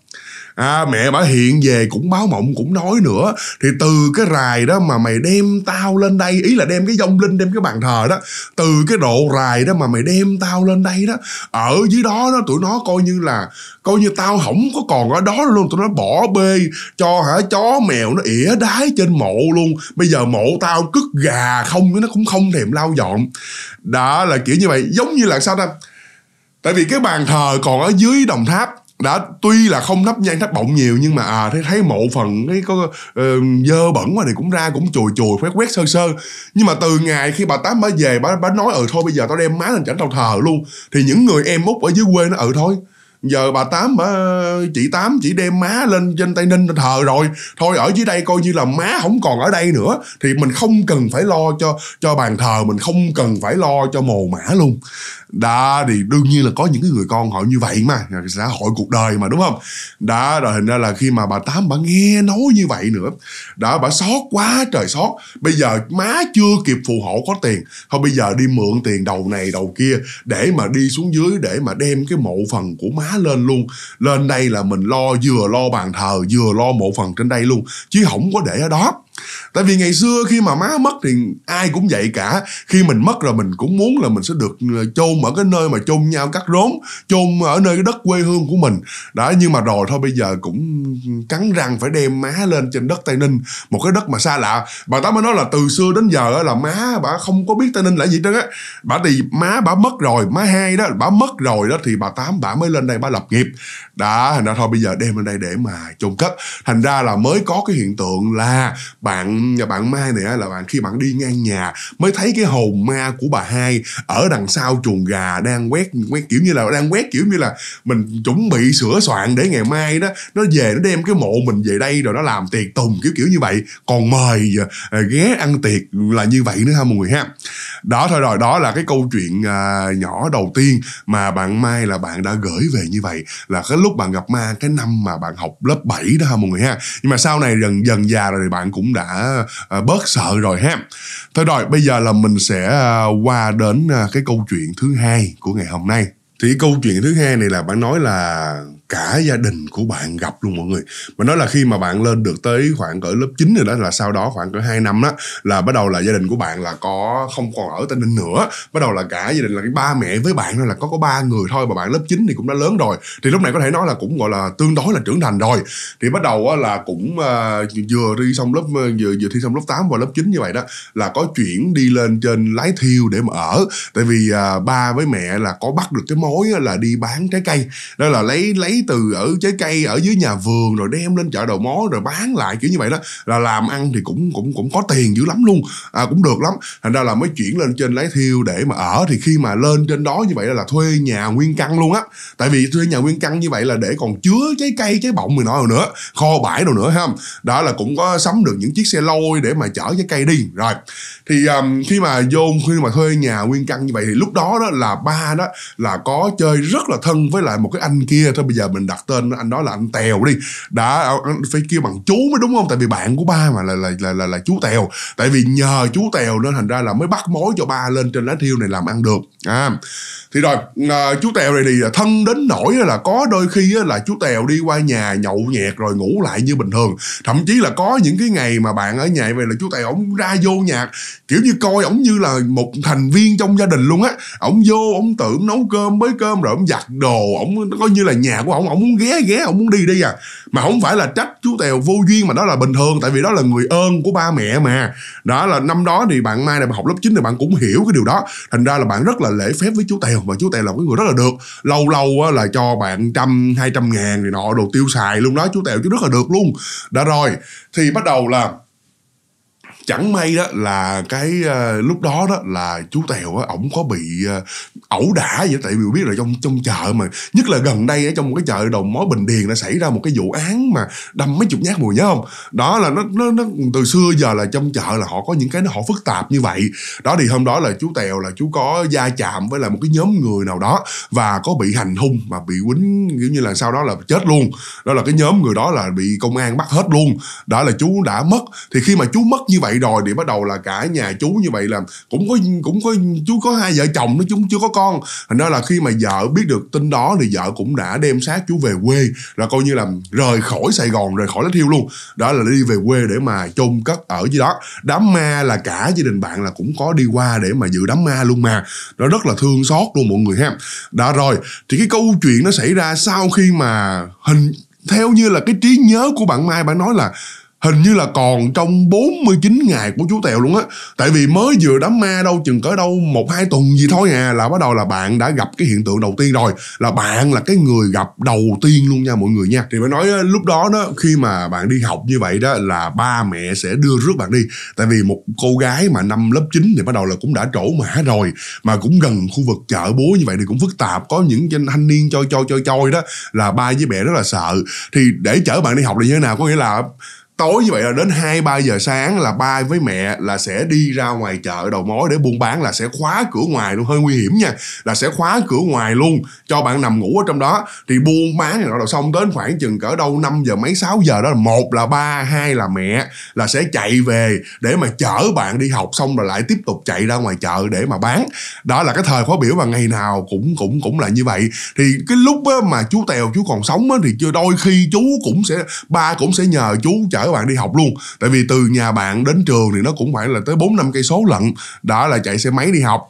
à, mẹ bà hiện về cũng báo mộng cũng nói nữa. Thì từ cái rài đó mà mày đem tao lên đây ý là đem cái dông linh đem cái bàn thờ đó từ cái độ rài đó mà mày đem tao lên đây đó ở dưới đó đó tụi nó coi như là coi như tao không có còn ở đó luôn. Tụi nó bỏ bê cho hả chó mèo nó ỉa đái trên mộ luôn. Bây giờ mộ tao cứt gà không nó cũng không thèm lau dọn. Đó là kiểu như vậy giống như là sao ta? Tại vì cái bàn thờ còn ở dưới đồng tháp đã tuy là không nắp nhang nắp bọng nhiều nhưng mà à thấy thấy mộ phần cái có uh, dơ bẩn quá thì cũng ra cũng chùi chùi quét quét sơ sơ. Nhưng mà từ ngày khi bà tám bà về bà bà nói ừ thôi bây giờ tao đem má lên chảnh tao thờ luôn. Thì những người em út ở dưới quê nó ừ thôi giờ bà tám bà chị tám chỉ đem má lên trên tây ninh thờ rồi. Thôi ở dưới đây coi như là má không còn ở đây nữa. Thì mình không cần phải lo cho cho bàn thờ mình không cần phải lo cho mồ mã luôn đó thì đương nhiên là có những cái người con họ như vậy mà xã hội cuộc đời mà, đúng không? Đó rồi hình ra là khi mà bà tám bà nghe nói như vậy nữa đó bà sót quá trời sót bây giờ má chưa kịp phù hộ có tiền, thôi bây giờ đi mượn tiền đầu này đầu kia để mà đi xuống dưới để mà đem cái mộ phần của má lên luôn. Lên đây là mình lo, vừa lo bàn thờ, vừa lo mộ phần trên đây luôn, chứ không có để ở đó tại vì ngày xưa khi mà má mất thì ai cũng vậy cả. Khi mình mất rồi mình cũng muốn là mình sẽ được ờ, chôn ở cái nơi mà chôn nhau cắt rốn, chôn ở nơi cái đất quê hương của mình. Đó, nhưng mà rồi thôi bây giờ cũng cắn răng phải đem má lên trên đất tây ninh, một cái đất mà xa lạ. Bà tám mới nói là từ xưa đến giờ là má bà không có biết tây ninh là gì trơn á. Bà thì má bà mất rồi, má hai đó, bà mất rồi đó thì bà tám bà mới lên đây bà lập nghiệp. Đó, thành ra thôi bây giờ đem lên đây để mà chôn cất. Thành ra là mới có cái hiện tượng là bạn nhà bạn mai này là bạn khi bạn đi ngang nhà mới thấy cái hồn ma của bà hai ở đằng sau chuồng gà đang quét quét kiểu như là đang quét kiểu như là mình chuẩn bị sửa soạn để ngày mai đó nó về nó đem cái mộ mình về đây rồi nó làm tiệc tùng kiểu kiểu như vậy. Còn mời ờ, ghé ăn tiệc là như vậy nữa ha mọi người ha. Đó thôi rồi đó là cái câu chuyện uh, nhỏ đầu tiên mà bạn mai là bạn đã gửi về như vậy. Là cái lúc bạn gặp ma cái năm mà bạn học lớp 7 đó ha mọi người ha. Nhưng mà sau này dần dần già rồi thì bạn cũng đã uh, bớt sợ rồi ha. Thôi rồi bây giờ là mình sẽ uh, qua đến uh, cái câu chuyện thứ hai của ngày hôm nay. Thì câu chuyện thứ hai này là bạn nói là cả gia đình của bạn gặp luôn mọi người. Mà nói là khi mà bạn lên được tới khoảng cỡ lớp 9 rồi đó, là sau đó khoảng cỡ 2 năm đó là bắt đầu là gia đình của bạn là có không còn ở Tây Ninh nữa. Bắt đầu là cả gia đình là cái ba mẹ với bạn là có có ba người thôi, mà bạn lớp 9 thì cũng đã lớn rồi. Thì lúc này có thể nói là cũng, gọi là, tương đối là trưởng thành rồi. Thì bắt đầu là cũng ờ, vừa đi xong lớp ờ, vừa vừa thi xong lớp 8 và lớp 9 như vậy đó, là có chuyển đi lên trên lái thiêu để mà ở. Tại vì à, ba với mẹ là có bắt được cái mối là đi bán trái cây. Đó là lấy lấy từ ở trái cây ở dưới nhà vườn rồi đem lên chợ đầu mối rồi bán lại kiểu như vậy đó. Là làm ăn thì cũng cũng cũng có tiền dữ lắm luôn. À, cũng được lắm. Thành ra là mới chuyển lên trên lái thiêu để mà ở. Thì khi mà lên trên đó như vậy là thuê nhà nguyên căn luôn á. Tại vì thuê nhà nguyên căn như vậy là để còn chứa trái cây trái bọng người nói rồi nữa kho bãi đồ nữa ha. Đó là cũng có sắm được những chiếc xe lôi để mà chở trái cây đi. Rồi thì um, khi mà vô khi mà thuê nhà nguyên căn như vậy thì lúc đó đó là ba đó là có chơi rất là thân với lại một cái anh kia. Thôi bây giờ mình đặt tên anh đó là anh tèo đi. Đã ờ, phải kêu bằng chú mới đúng không? Tại vì bạn của ba mà là là là là, là chú tèo. Tại vì nhờ chú tèo nên thành ra là mới bắt mối cho ba lên trên lá thiêu này làm ăn được. À thì rồi à, chú tèo này thì thân đến nỗi là có đôi khi là chú tèo đi qua nhà nhậu nhẹt rồi ngủ lại như bình thường. Thậm chí là có những cái ngày mà bạn ở nhà về là chú tèo ổng ra vô nhạc kiểu như coi ổng như là một thành viên trong gia đình luôn á. Ổng vô ổng tưởng nấu cơm mới cơm rồi ổng giặt đồ ổng coi như là nhà của ổng ổng muốn ghé ghé ổng muốn đi đi à. Mà không phải là trách chú tèo vô duyên mà đó là bình thường tại vì đó là người ơn của ba mẹ mà. Đó là năm đó thì bạn mai này bạn học lớp 9 thì bạn cũng hiểu cái điều đó. Thành ra là bạn rất là lễ phép với chú tèo và chú tèo là một người rất là được. Lâu lâu á, là cho bạn trăm hai trăm ngàn thì nọ đồ tiêu xài luôn đó chú tèo chú rất là được luôn. Đã rồi thì bắt đầu là chẳng may đó là cái uh, lúc đó đó là chú tèo á ổng có bị uh, ẩu đả vậy tại vì biết là trong trong chợ mà nhất là gần đây ở trong một cái chợ đầu mối bình điền đã xảy ra một cái vụ án mà đâm mấy chục nhát mùi nhớ không? Đó là nó nó nó từ xưa giờ là trong chợ là họ có những cái nó họ phức tạp như vậy. Đó thì hôm đó là chú tèo là chú có gia chạm với là một cái nhóm người nào đó và có bị hành hung mà bị quýnh kiểu như là sau đó là chết luôn. Đó là cái nhóm người đó là bị công an bắt hết luôn. Đó là chú đã mất. Thì khi mà chú mất như vậy rồi thì bắt đầu là cả nhà chú như vậy là cũng có cũng có, chú có hai vợ chồng nó chúng chưa có con. Thành ra là khi mà vợ biết được tin đó thì vợ cũng đã đem xác chú về quê là coi như là rời khỏi sài gòn, rời khỏi lá thiêu luôn. Đó là đi về quê để mà chôn cất ở dưới đó. Đám ma là cả gia đình bạn là cũng có đi qua để mà dự đám ma luôn mà. Nó rất là thương xót luôn mọi người ha. Đó, rồi, thì cái câu chuyện nó xảy ra sau khi mà hình, theo như là cái trí nhớ của bạn Mai, bạn nói là hình như là còn trong 49 ngày của chú Tèo luôn á. Tại vì mới vừa đám ma đâu, chừng cỡ đâu một hai tuần gì thôi à là bắt đầu là bạn đã gặp cái hiện tượng đầu tiên rồi. Là bạn là cái người gặp đầu tiên luôn nha mọi người nha. Thì phải nói lúc đó đó, khi mà bạn đi học như vậy đó, là ba mẹ sẽ đưa rước bạn đi. Tại vì một cô gái mà năm lớp 9 thì bắt đầu là cũng đã trổ mã rồi, mà cũng gần khu vực chợ búa như vậy thì cũng phức tạp. Có những thanh niên chơi chơi chơi chơi đó, là ba với mẹ rất là sợ. Thì để chở bạn đi học là như thế nào? Có nghĩa là tối như vậy là đến hai, ba giờ sáng là ba với mẹ là sẽ đi ra ngoài chợ đầu mối để buôn bán, là sẽ khóa cửa ngoài luôn. Hơi nguy hiểm nha, là sẽ khóa cửa ngoài luôn cho bạn nằm ngủ ở trong đó. Thì buôn bán rồi đầu xong đến khoảng chừng cỡ đâu 5 giờ mấy 6 giờ đó là một là ba, hai là mẹ là sẽ chạy về để mà chở bạn đi học xong rồi lại tiếp tục chạy ra ngoài chợ để mà bán. Đó là cái thời khóa biểu mà ngày nào cũng cũng cũng là như vậy. Thì cái lúc mà chú tèo, chú còn sống thì chưa, đôi khi chú cũng sẽ, ba cũng sẽ nhờ chú chở các bạn đi học luôn. Tại vì từ nhà bạn đến trường thì nó cũng phải là tới bốn năm cây số lận đó là chạy xe máy đi học.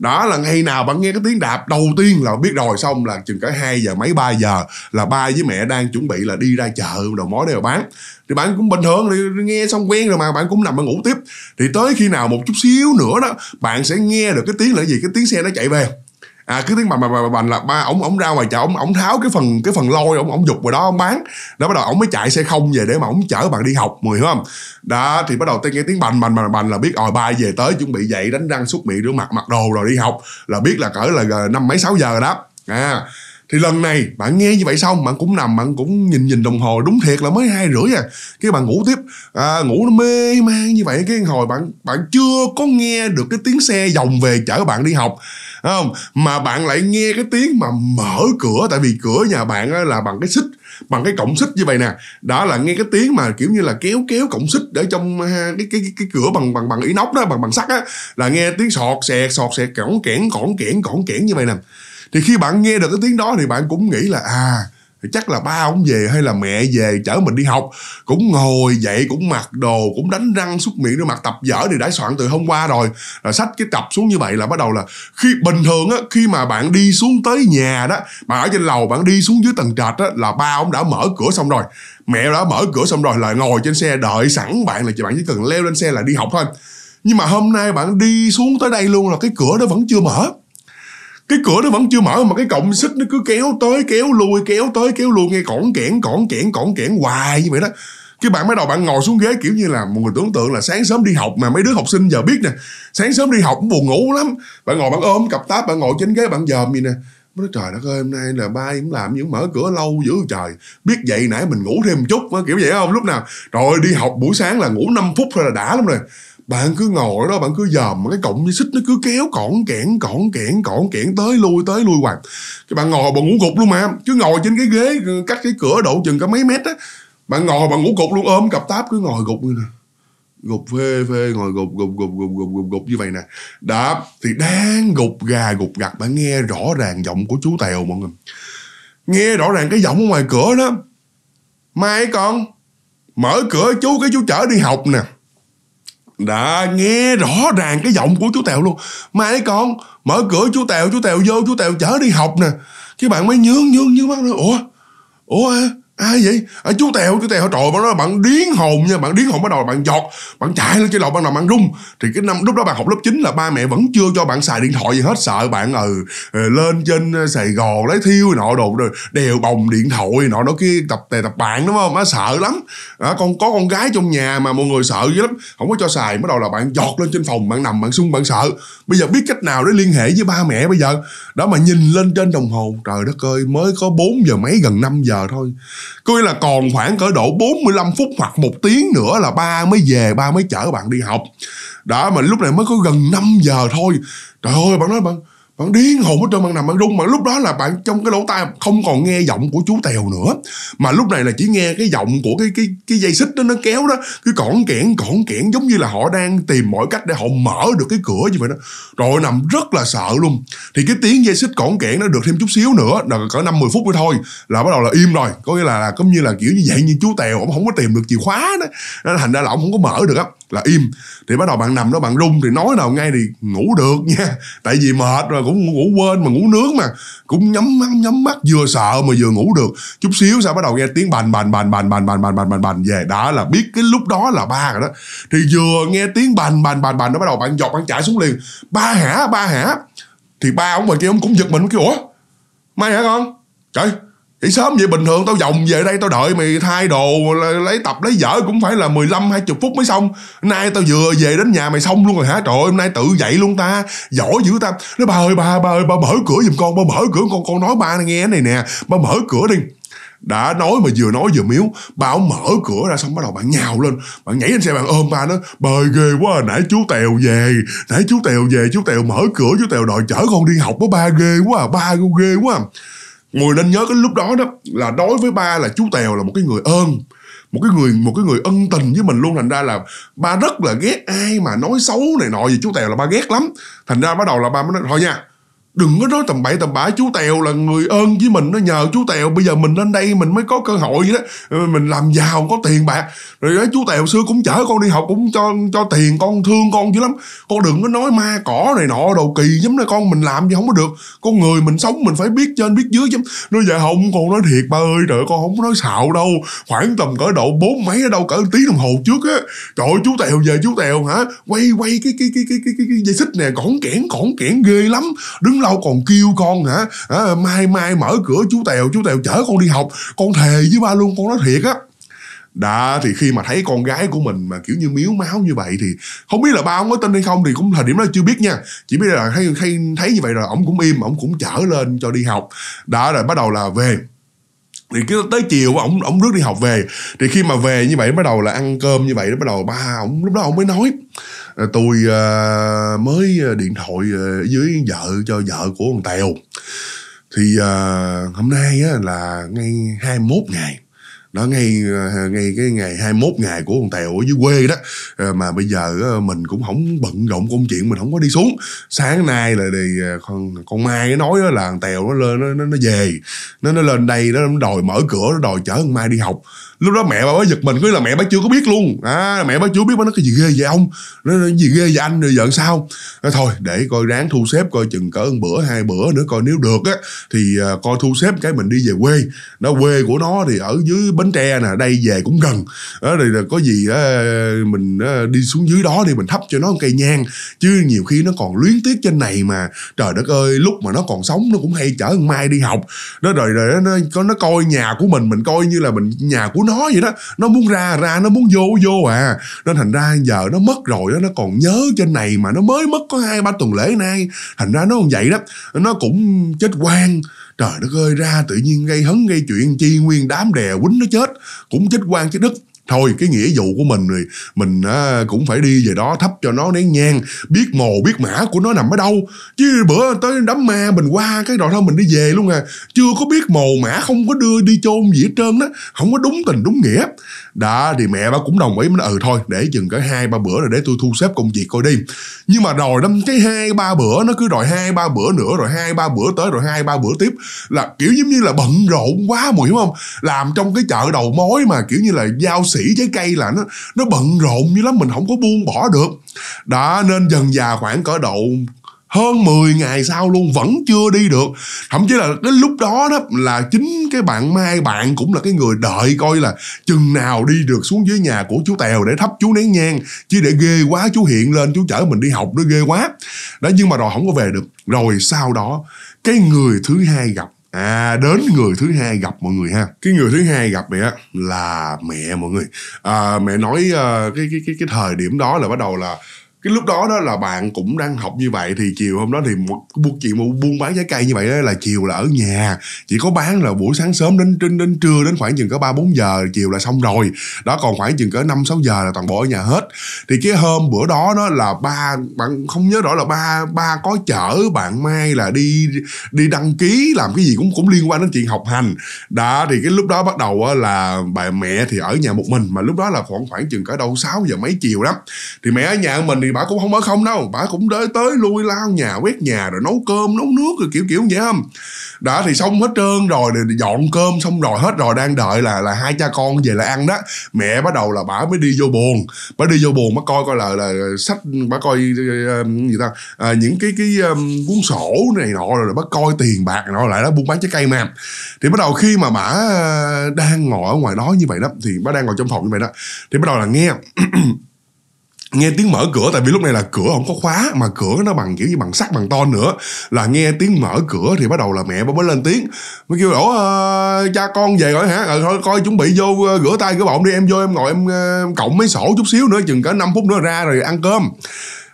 đó là ngày nào bạn nghe cái tiếng đạp, đầu tiên là biết rồi, xong là chừng cả 2 giờ mấy 3 giờ là ba với mẹ đang chuẩn bị là đi ra chợ đầu mối để bán. Thì bạn cũng bình thường, thì nghe xong quen rồi mà, bạn cũng nằm bạn ngủ tiếp. Thì tới khi nào một chút xíu nữa đó, bạn sẽ nghe được cái tiếng là gì, cái tiếng xe nó chạy về à cái tiếng mà mà mà bành là ba, ổng ổng ra ngoài chợ, ổng ổng tháo cái phần cái phần lôi, ổng ổng dục vào đó, ổng bán. Đó bắt đầu ổng mới chạy xe không về để mà ổng chở bạn đi học, mười hiểu không? Đó, thì bắt đầu tôi nghe tiếng bành bành bành bành là biết rồi ba về tới chuẩn bị dậy đánh răng, xúc miệng, rửa mặt, mặc đồ rồi đi học. Là biết là cỡ là năm mấy, sáu giờ rồi đó. À thì lần này bạn nghe như vậy xong bạn cũng nằm bạn cũng nhìn nhìn đồng hồ đúng thiệt là mới hai rưỡi à. Cái bạn ngủ tiếp. À, ngủ nó mê man như vậy cái hồi bạn bạn chưa có nghe được cái tiếng xe vòng về chở bạn đi học không? Mà bạn lại nghe cái tiếng mà mở cửa tại vì cửa nhà bạn là bằng cái xích bằng cái cổng xích như vậy nè. Đó là nghe cái tiếng mà kiểu như là kéo kéo cổng xích để trong à, cái cái cái, cái cửa bằng bằng bằng inox đó bằng bằng sắt á là nghe tiếng sọt xẹt sọt xẹt cỏn kẽn cỏn kẽn cỏn kẽn như vậy nè thì khi bạn nghe được cái tiếng đó thì bạn cũng nghĩ là à chắc là ba ông về hay là mẹ về, chở mình đi học. Cũng ngồi dậy, cũng mặc đồ, cũng đánh răng xúc miệng để mặc tập dở thì đã soạn từ hôm qua rồi. Là xách cái tập xuống như vậy là bắt đầu là khi, bình thường á, khi mà bạn đi xuống tới nhà đó, bạn ở trên lầu, bạn đi xuống dưới tầng trệt á, là ba ông đã mở cửa xong rồi. Mẹ đã mở cửa xong rồi là ngồi trên xe đợi sẵn bạn là bạn chỉ cần leo lên xe là đi học thôi. Nhưng mà hôm nay bạn đi xuống tới đây luôn là cái cửa đó vẫn chưa mở cái cửa nó vẫn chưa mở mà cái cọng xích nó cứ kéo tới, kéo lui, kéo tới, kéo lui, nghe cỏn kẽn cỏn kẽn cỏn kẽn hoài như vậy đó. Cái bạn bắt đầu bạn ngồi xuống ghế kiểu như là một người tưởng tượng là sáng sớm đi học mà mấy đứa học sinh giờ biết nè. Sáng sớm đi học cũng buồn ngủ lắm. Bạn ngồi bạn ôm cặp táp, bạn ngồi trên ghế, bạn dòm gì nè. Nói, trời đất ơi, hôm nay là ba em làm những mở cửa lâu dữ trời. Biết vậy nãy mình ngủ thêm một chút kiểu vậy, không? Lúc nào? Rồi đi học buổi sáng là ngủ 5 phút thôi là đã lắm rồi bạn cứ ngồi đó, bạn cứ dòm cái cọng dây xích, nó cứ kéo cỏn, kẽn cỏn kẽn cỏn, kẽn, tới lui tới lui hoài. Cái bạn ngồi bạn ngủ gục luôn mà, cứ ngồi trên cái ghế, cách cái cửa độ chừng cả mấy mét á. Bạn ngồi bạn ngủ gục luôn, ôm cặp táp, cứ ngồi gục như nè. Gục, phê phê, ngồi gục gục gục gục gục gục gục như vậy nè. Đó, thì đang gục gà, gục gặt, bạn nghe rõ ràng giọng của chú tèo mọi người. Nghe rõ ràng cái giọng ở ngoài cửa đó. Mai con, mở cửa, chú, cái chú chở đi học nè đã nghe rõ ràng cái giọng của chú Tèo luôn. Mai con, mở cửa chú Tèo chú Tèo vô, chú Tèo chở đi học nè. Cái bạn mới nhướng nhướng nhướng mắt nữa Ủa? Ủa? Ai vậy? À, chú tèo chú tèo trời bạn đó bạn điến hồn nha bạn điến hồn bắt đầu bạn giọt bạn chạy lên trên lầu ban đầu bạn rung. Thì cái năm lúc đó bạn học lớp 9 là ba mẹ vẫn chưa cho bạn xài điện thoại gì hết sợ bạn ừ lên trên ờ, sài gòn lấy thiêu nọ đồ rồi đèo bồng điện thoại nọ đó kia tập tè tập bạn đúng không? Á sợ lắm. À, con có con gái trong nhà mà mọi người sợ dữ lắm không có cho xài bắt đầu là bạn giọt lên trên phòng bạn nằm bạn sung bạn sợ. Bây giờ biết cách nào để liên hệ với ba mẹ bây giờ? Đó mà nhìn lên trên đồng hồ trời đất ơi mới có 4 giờ mấy gần 5 giờ thôi có nghĩa là còn khoảng cỡ độ 45 phút hoặc một tiếng nữa là ba mới về, ba mới chở bạn đi học. Đó, mà lúc này mới có gần 5 giờ thôi. Trời ơi, bạn nói bạn bạn điên hồn hết trơn bạn nằm bạn rung mà lúc đó là bạn trong cái lỗ tai không còn nghe giọng của chú tèo nữa. Mà lúc này là chỉ nghe cái giọng của cái cái cái dây xích đó nó kéo đó cứ cỏn kẽn cỏn kẽn giống như là họ đang tìm mọi cách để họ mở được cái cửa như vậy đó. Rồi nằm rất là sợ luôn. Thì cái tiếng dây xích cỏn kẽn nó được thêm chút xíu nữa là cỡ năm mười phút nữa thôi là bắt đầu là im rồi. Có nghĩa là, là giống như là kiểu như vậy như chú tèo ông không có tìm được chìa khóa đó. Nên thành ra là ông không có mở được á là im thì bắt đầu bạn nằm đó bạn rung thì nói nào ngay thì ngủ được nha tại vì mệt rồi cũng ngủ quên mà ngủ nướng mà cũng nhắm mắt nhắm mắt vừa sợ mà vừa ngủ được chút xíu sao bắt đầu nghe tiếng bành bành bành bành bành bành bành bành bành bành về đã là biết cái lúc đó là ba rồi đó thì vừa nghe tiếng bành bành bành bành nó bắt đầu bạn giọt bạn chạy xuống liền ba hả ba hả thì ba ông ngoài kia ông cũng giật mình kêu ủa mai hả con trời thì sớm vậy bình thường tao vòng về đây tao đợi mày thay đồ lấy tập lấy vợ cũng phải là 15 20 phút mới xong. Nay tao vừa về đến nhà mày xong luôn rồi hả? Trời ơi hôm nay tự dậy luôn ta giỏi dữ ta. Nó bà ơi bà bà ơi bà mở cửa giùm con bà mở cửa con con nói ba nghe này nè bà mở cửa đi. Đã nói mà vừa nói vừa miếu bà ông mở cửa ra xong bắt đầu bạn nhào lên. Bạn nhảy lên xe bạn ôm ba nó bời ghê quá à, nãy chú tèo về nãy chú tèo về chú tèo mở cửa chú tèo đòi chở con đi học đó ba ghê quá à ba ghê quá. à ngồi nên nhớ cái lúc đó đó, là đối với ba là chú tèo là một cái người ơn, một cái người, một cái người ân tình với mình luôn. Thành ra là ba rất là ghét ai mà nói xấu này nọ. Gì chú tèo là ba ghét lắm. Thành ra bắt đầu là ba mới nói, thôi nha đừng có nói tầm bậy tầm bạ chú tèo là người ơn với mình nó nhờ chú tèo. Bây giờ mình lên đây mình mới có cơ hội vậy đó ừ, mình làm giàu có tiền bạc. Rồi đó, chú tèo xưa cũng chở con đi học cũng cho cho tiền con thương con dữ lắm. Con đừng có nói ma cỏ này nọ đồ kỳ giống như con mình làm gì không có được. Con người mình sống mình phải biết trên biết dưới chứ. Nói dạ không con nói thiệt ba ơi trời con không có nói xạo đâu. Khoảng tầm cỡ độ bốn mấy ở đâu cỡ tí đồng hồ trước á. Trời ơi, chú tèo về chú tèo hả? Quay quay cái cái cái cái cái cái, cái dây xích nè cỏn kẽn cỏn kẽn ghê lắm. Đứng lâu còn kêu con hả? À, mai mai mở cửa chú tèo chú tèo chở con đi học. Con thề với ba luôn con nói thiệt á. Đã thì khi mà thấy con gái của mình mà kiểu như miếu máu như vậy thì không biết là ba ông có tin hay không thì cũng thời điểm đó chưa biết nha. Chỉ biết là thấy thấy, thấy như vậy rồi ông cũng im ông cũng chở lên cho đi học. Đã rồi bắt đầu là về thì cái tới chiều ổng ổng rước đi học về. Thì khi mà về như vậy bắt đầu là ăn cơm như vậy bắt đầu ba ổng lúc đó ổng mới nói ờ, tôi uh, mới ờ, điện thoại dưới với vợ cho vợ của ông tèo. Thì uh, hôm nay á, là ngay 21 ngày đó ngay ờ, ngay cái ngày 21 ngày của con tèo ở dưới quê đó. Ờ, mà bây giờ ờ, mình cũng không bận rộn công chuyện mình không có đi xuống. Sáng nay là thì con con mai nó nói là thằng tèo nó lên nó nó, nó về. Nó nó lên đây nó đòi mở cửa nó đòi chở con mai đi học lúc đó mẹ bà mới giật mình cứ là mẹ bà chưa có biết luôn. À mẹ bà chưa biết bà nói cái gì ghê vậy ông? Nó nói, gì ghê vậy anh rồi giận sao? Nói, thôi để coi ráng thu xếp coi chừng cỡ một bữa hai bữa nữa coi nếu được á thì uh, coi thu xếp cái mình đi về quê. Nó quê của nó thì ở dưới bến tre nè đây về cũng gần. Đó thì là có gì á, mình uh, đi xuống dưới đó đi mình thắp cho nó một cây nhang. Chứ nhiều khi nó còn luyến tiếc trên này mà. Trời đất ơi lúc mà nó còn sống nó cũng hay chở mai đi học. Đó rồi rồi nó nó coi nhà của mình mình coi như là mình nhà của nó nó vậy đó. Nó muốn ra ra nó muốn vô vô à. Nên thành ra giờ nó mất rồi đó nó còn nhớ trên này mà nó mới mất có hai, ba tuần lễ nay. Thành ra nó còn vậy đó. Nó cũng chết quan trời đất ơi, ra tự nhiên gây hấn, gây chuyện, chi nguyên đám đè quýnh nó chết. Cũng chết quan chết đất thôi cái nghĩa vụ của mình rồi mình à, cũng phải đi về đó thắp cho nó nén nhang. Biết mồ biết mã của nó nằm ở đâu. Chứ bữa tới đám ma mình qua cái đoạn thôi mình đi về luôn à. Chưa có biết mồ mã không có đưa đi chôn gì hết trơn đó. Không có đúng tình đúng nghĩa đã thì mẹ bà cũng đồng ý, mình ừ thôi, để chừng cỡ hai, ba bữa rồi để tôi thu xếp công việc coi đi. Nhưng mà rồi năm cái hai, ba bữa, nó cứ đòi hai, ba bữa nữa, rồi hai, ba bữa tới, rồi hai, ba bữa tiếp, là, kiểu giống như là bận rộn quá mà, hiểu không? Làm trong cái chợ đầu mối mà, kiểu như là giao sĩ trái cây là nó nó bận rộn như lắm, mình không có buông bỏ được. Đó nên dần già khoảng cỡ độ hơn 10 ngày sau luôn vẫn chưa đi được. Thậm chí là cái lúc đó đó là chính cái bạn mai bạn cũng là cái người đợi coi là chừng nào đi được xuống dưới nhà của chú tèo để thắp chú nén nhang chứ để ghê quá chú hiện lên chú chở mình đi học nó ghê quá. Đó nhưng mà rồi không có về được. Rồi sau đó cái người thứ hai gặp. À đến người thứ hai gặp mọi người ha. Cái người thứ hai gặp này á là mẹ mọi người. À, Mẹ nói uh, cái, cái cái cái thời điểm đó là bắt đầu là cái lúc đó đó là bạn cũng đang học như vậy thì chiều hôm đó thì một buôn chuyện một buôn bán trái cây như vậy đó là chiều là ở nhà. Chỉ có bán là buổi sáng sớm đến đến, đến trưa đến khoảng chừng có ba bốn giờ chiều là xong rồi. Đó còn khoảng chừng cỡ năm sáu giờ là toàn bộ ở nhà hết. Thì cái hôm bữa đó đó là ba bạn không nhớ rõ là ba ba có chở bạn mai là đi đi đăng ký làm cái gì cũng cũng liên quan đến chuyện học hành. Đó thì cái lúc đó bắt đầu là bà mẹ thì ở nhà một mình mà lúc đó là khoảng khoảng chừng cỡ đâu 6 giờ mấy chiều đó thì mẹ ở nhà mình thì bà cũng không ở không đâu. Bà cũng tới tới lui lao nhà quét nhà rồi nấu cơm nấu nước rồi kiểu kiểu vậy không đã thì xong hết trơn rồi thì dọn cơm xong rồi hết rồi đang đợi là là hai cha con về là ăn đó. Mẹ bắt đầu là bà mới đi vô buồn. Bà đi vô buồn bà coi coi là là sách bà coi ờ, ờ, gì ta à, những cái cái um, cuốn sổ này nọ rồi bà coi tiền bạc này nọ lại đó buôn bán trái cây mà. Thì bắt đầu khi mà bà đang ngồi ở ngoài đó như vậy đó thì bà đang ngồi trong phòng như vậy đó thì bắt đầu là nghe. (clears throat) nghe tiếng mở cửa tại vì lúc này là cửa không có khóa mà cửa nó bằng kiểu như bằng sắt bằng ton nữa. Là nghe tiếng mở cửa thì bắt đầu là mẹ bà mới lên tiếng. Mới kêu ủa ờ, cha con về rồi hả? Ờ, thôi coi chuẩn bị vô ờ, rửa tay rửa bọng đi em vô em ngồi em ờ, cộng mấy sổ chút xíu nữa chừng cỡ 5 phút nữa ra rồi ăn cơm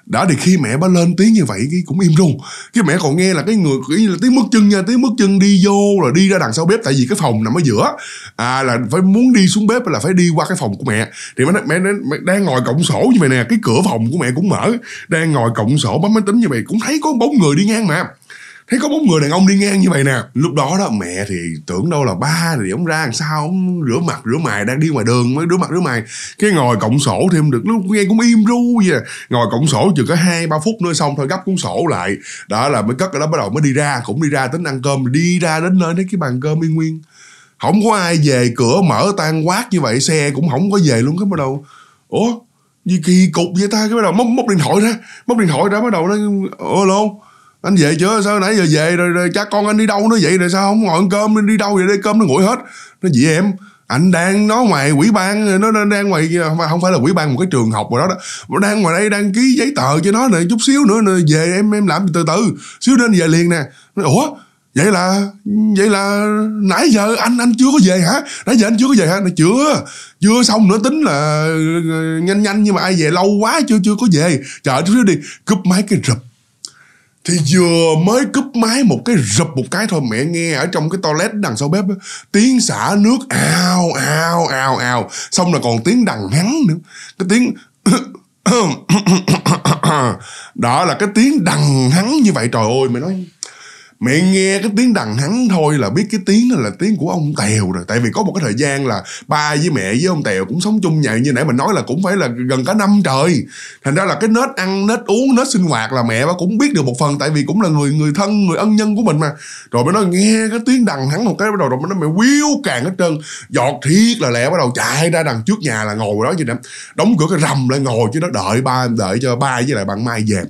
đó thì khi mẹ ba lên tiếng như vậy cái cũng im luôn, cái mẹ còn nghe là cái người kiểu là tiếng bước chân nha tiếng bước chân đi vô rồi đi ra đằng sau bếp tại vì cái phòng nằm ở giữa. À là phải muốn đi xuống bếp là phải đi qua cái phòng của mẹ. Thì mẹ, mẹ, mẹ đang ngồi cộng sổ như vậy nè cái cửa phòng của mẹ cũng mở. Đang ngồi cộng sổ bấm máy tính như vậy cũng thấy có bóng người đi ngang mà thấy có bốn người đàn ông đi ngang như vậy nè. Lúc đó đó, mẹ thì tưởng đâu là ba thì ông ra làm sao ông rửa mặt, rửa mày, đang đi ngoài đường mới rửa mặt, rửa mày. Cái ngồi cộng sổ thêm được, lúc nghe cũng im ru vậy à. ngồi cộng sổ chừng có hai, ba phút nữa xong thôi, gấp cuốn sổ lại. Đó là mới cất ở đó bắt đầu mới đi ra, cũng đi ra tính ăn cơm, đi ra đến nơi thấy cái bàn cơm y nguyên. Không có ai về, cửa mở tan quát như vậy, xe cũng không có về luôn, cái bắt đầu, ủa, gì kỳ cục vậy ta? Cái bắt đầu móc móc điện thoại ra, móc điện thoại ra, bắt đầu nó alo? Anh về chưa? Sao nãy giờ về rồi, rồi cha con anh đi đâu nó vậy? Rồi sao không ngồi ăn cơm đi đâu vậy? Đây cơm nó nguội hết. Nó gì em. Anh đang nói ngoài quỹ ban nó đang ngoài không phải là quỹ ban một cái trường học rồi đó, đó. Nó đang ngoài đây đăng ký giấy tờ cho nó này chút xíu nữa này, về em em làm từ từ. Xíu đến về liền nè. Ủa? Vậy là vậy là nãy giờ anh anh chưa có về hả? Nãy giờ anh chưa có về hả? Nó chưa. Chưa xong nữa tính là ờ, nhanh nhanh nhưng mà ai về lâu quá chưa chưa có về. Chờ chút xíu đi. Cúp máy cái rụp thì vừa mới cúp máy một cái rụp một cái thôi, mẹ nghe ở trong cái toilet đằng sau bếp tiếng xả nước ào ào ào ào xong là còn tiếng đằng hắn nữa. Cái tiếng (coughs) đó là cái tiếng đằng hắn như vậy. Trời ơi mẹ nói mẹ nghe cái tiếng đằng hắn thôi là biết cái tiếng đó là tiếng của ông tèo rồi. Tại vì có một cái thời gian là ba với mẹ với ông tèo cũng sống chung nhà như nãy mình nói là cũng phải là gần cả năm trời. Thành ra là cái nết ăn, nết uống, nết sinh hoạt là mẹ ba cũng biết được một phần, tại vì cũng là người người thân, người ân nhân của mình mà. Rồi mới nói nghe cái tiếng đằng hắn một cái, bắt đầu rồi mới nói mẹ quýu càng hết trơn. Giọt thiết là lẹ, bắt đầu chạy ra đằng trước nhà là ngồi đó như nè. Đóng cửa cái rầm lại ngồi chứ nó đợi ba, đợi cho ba với lại bạn mai về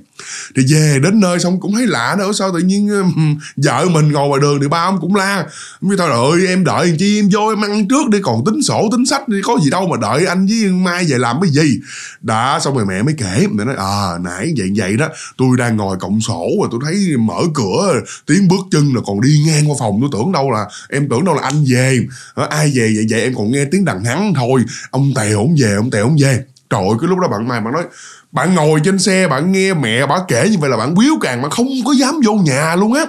thì về đến nơi xong cũng thấy lạ nữa sao tự nhiên ừ, ừ, vợ mình ngồi ngoài đường thì ba ông cũng la. Mới thôi đợi em đợi chi? Em vô em ăn trước đi, còn tính sổ, tính sách đi, có gì đâu mà đợi anh với mai về làm cái gì? Đã, xong rồi mẹ mới kể, mẹ nói à nãy vậy vậy đó, tôi đang ngồi cộng sổ và tôi thấy mở cửa, tiếng bước chân là còn đi ngang qua phòng. Tôi tưởng đâu là, em tưởng đâu là anh về. Ờ, ai về vậy vậy em còn nghe tiếng đằng hắn thôi. Ông tèo không về, ông tèo không về. Trời ơi, cái lúc đó bạn mai, bạn nói bạn ngồi trên xe, bạn nghe mẹ, bà kể như vậy là bạn biếu càng, bạn không có dám vô nhà luôn á.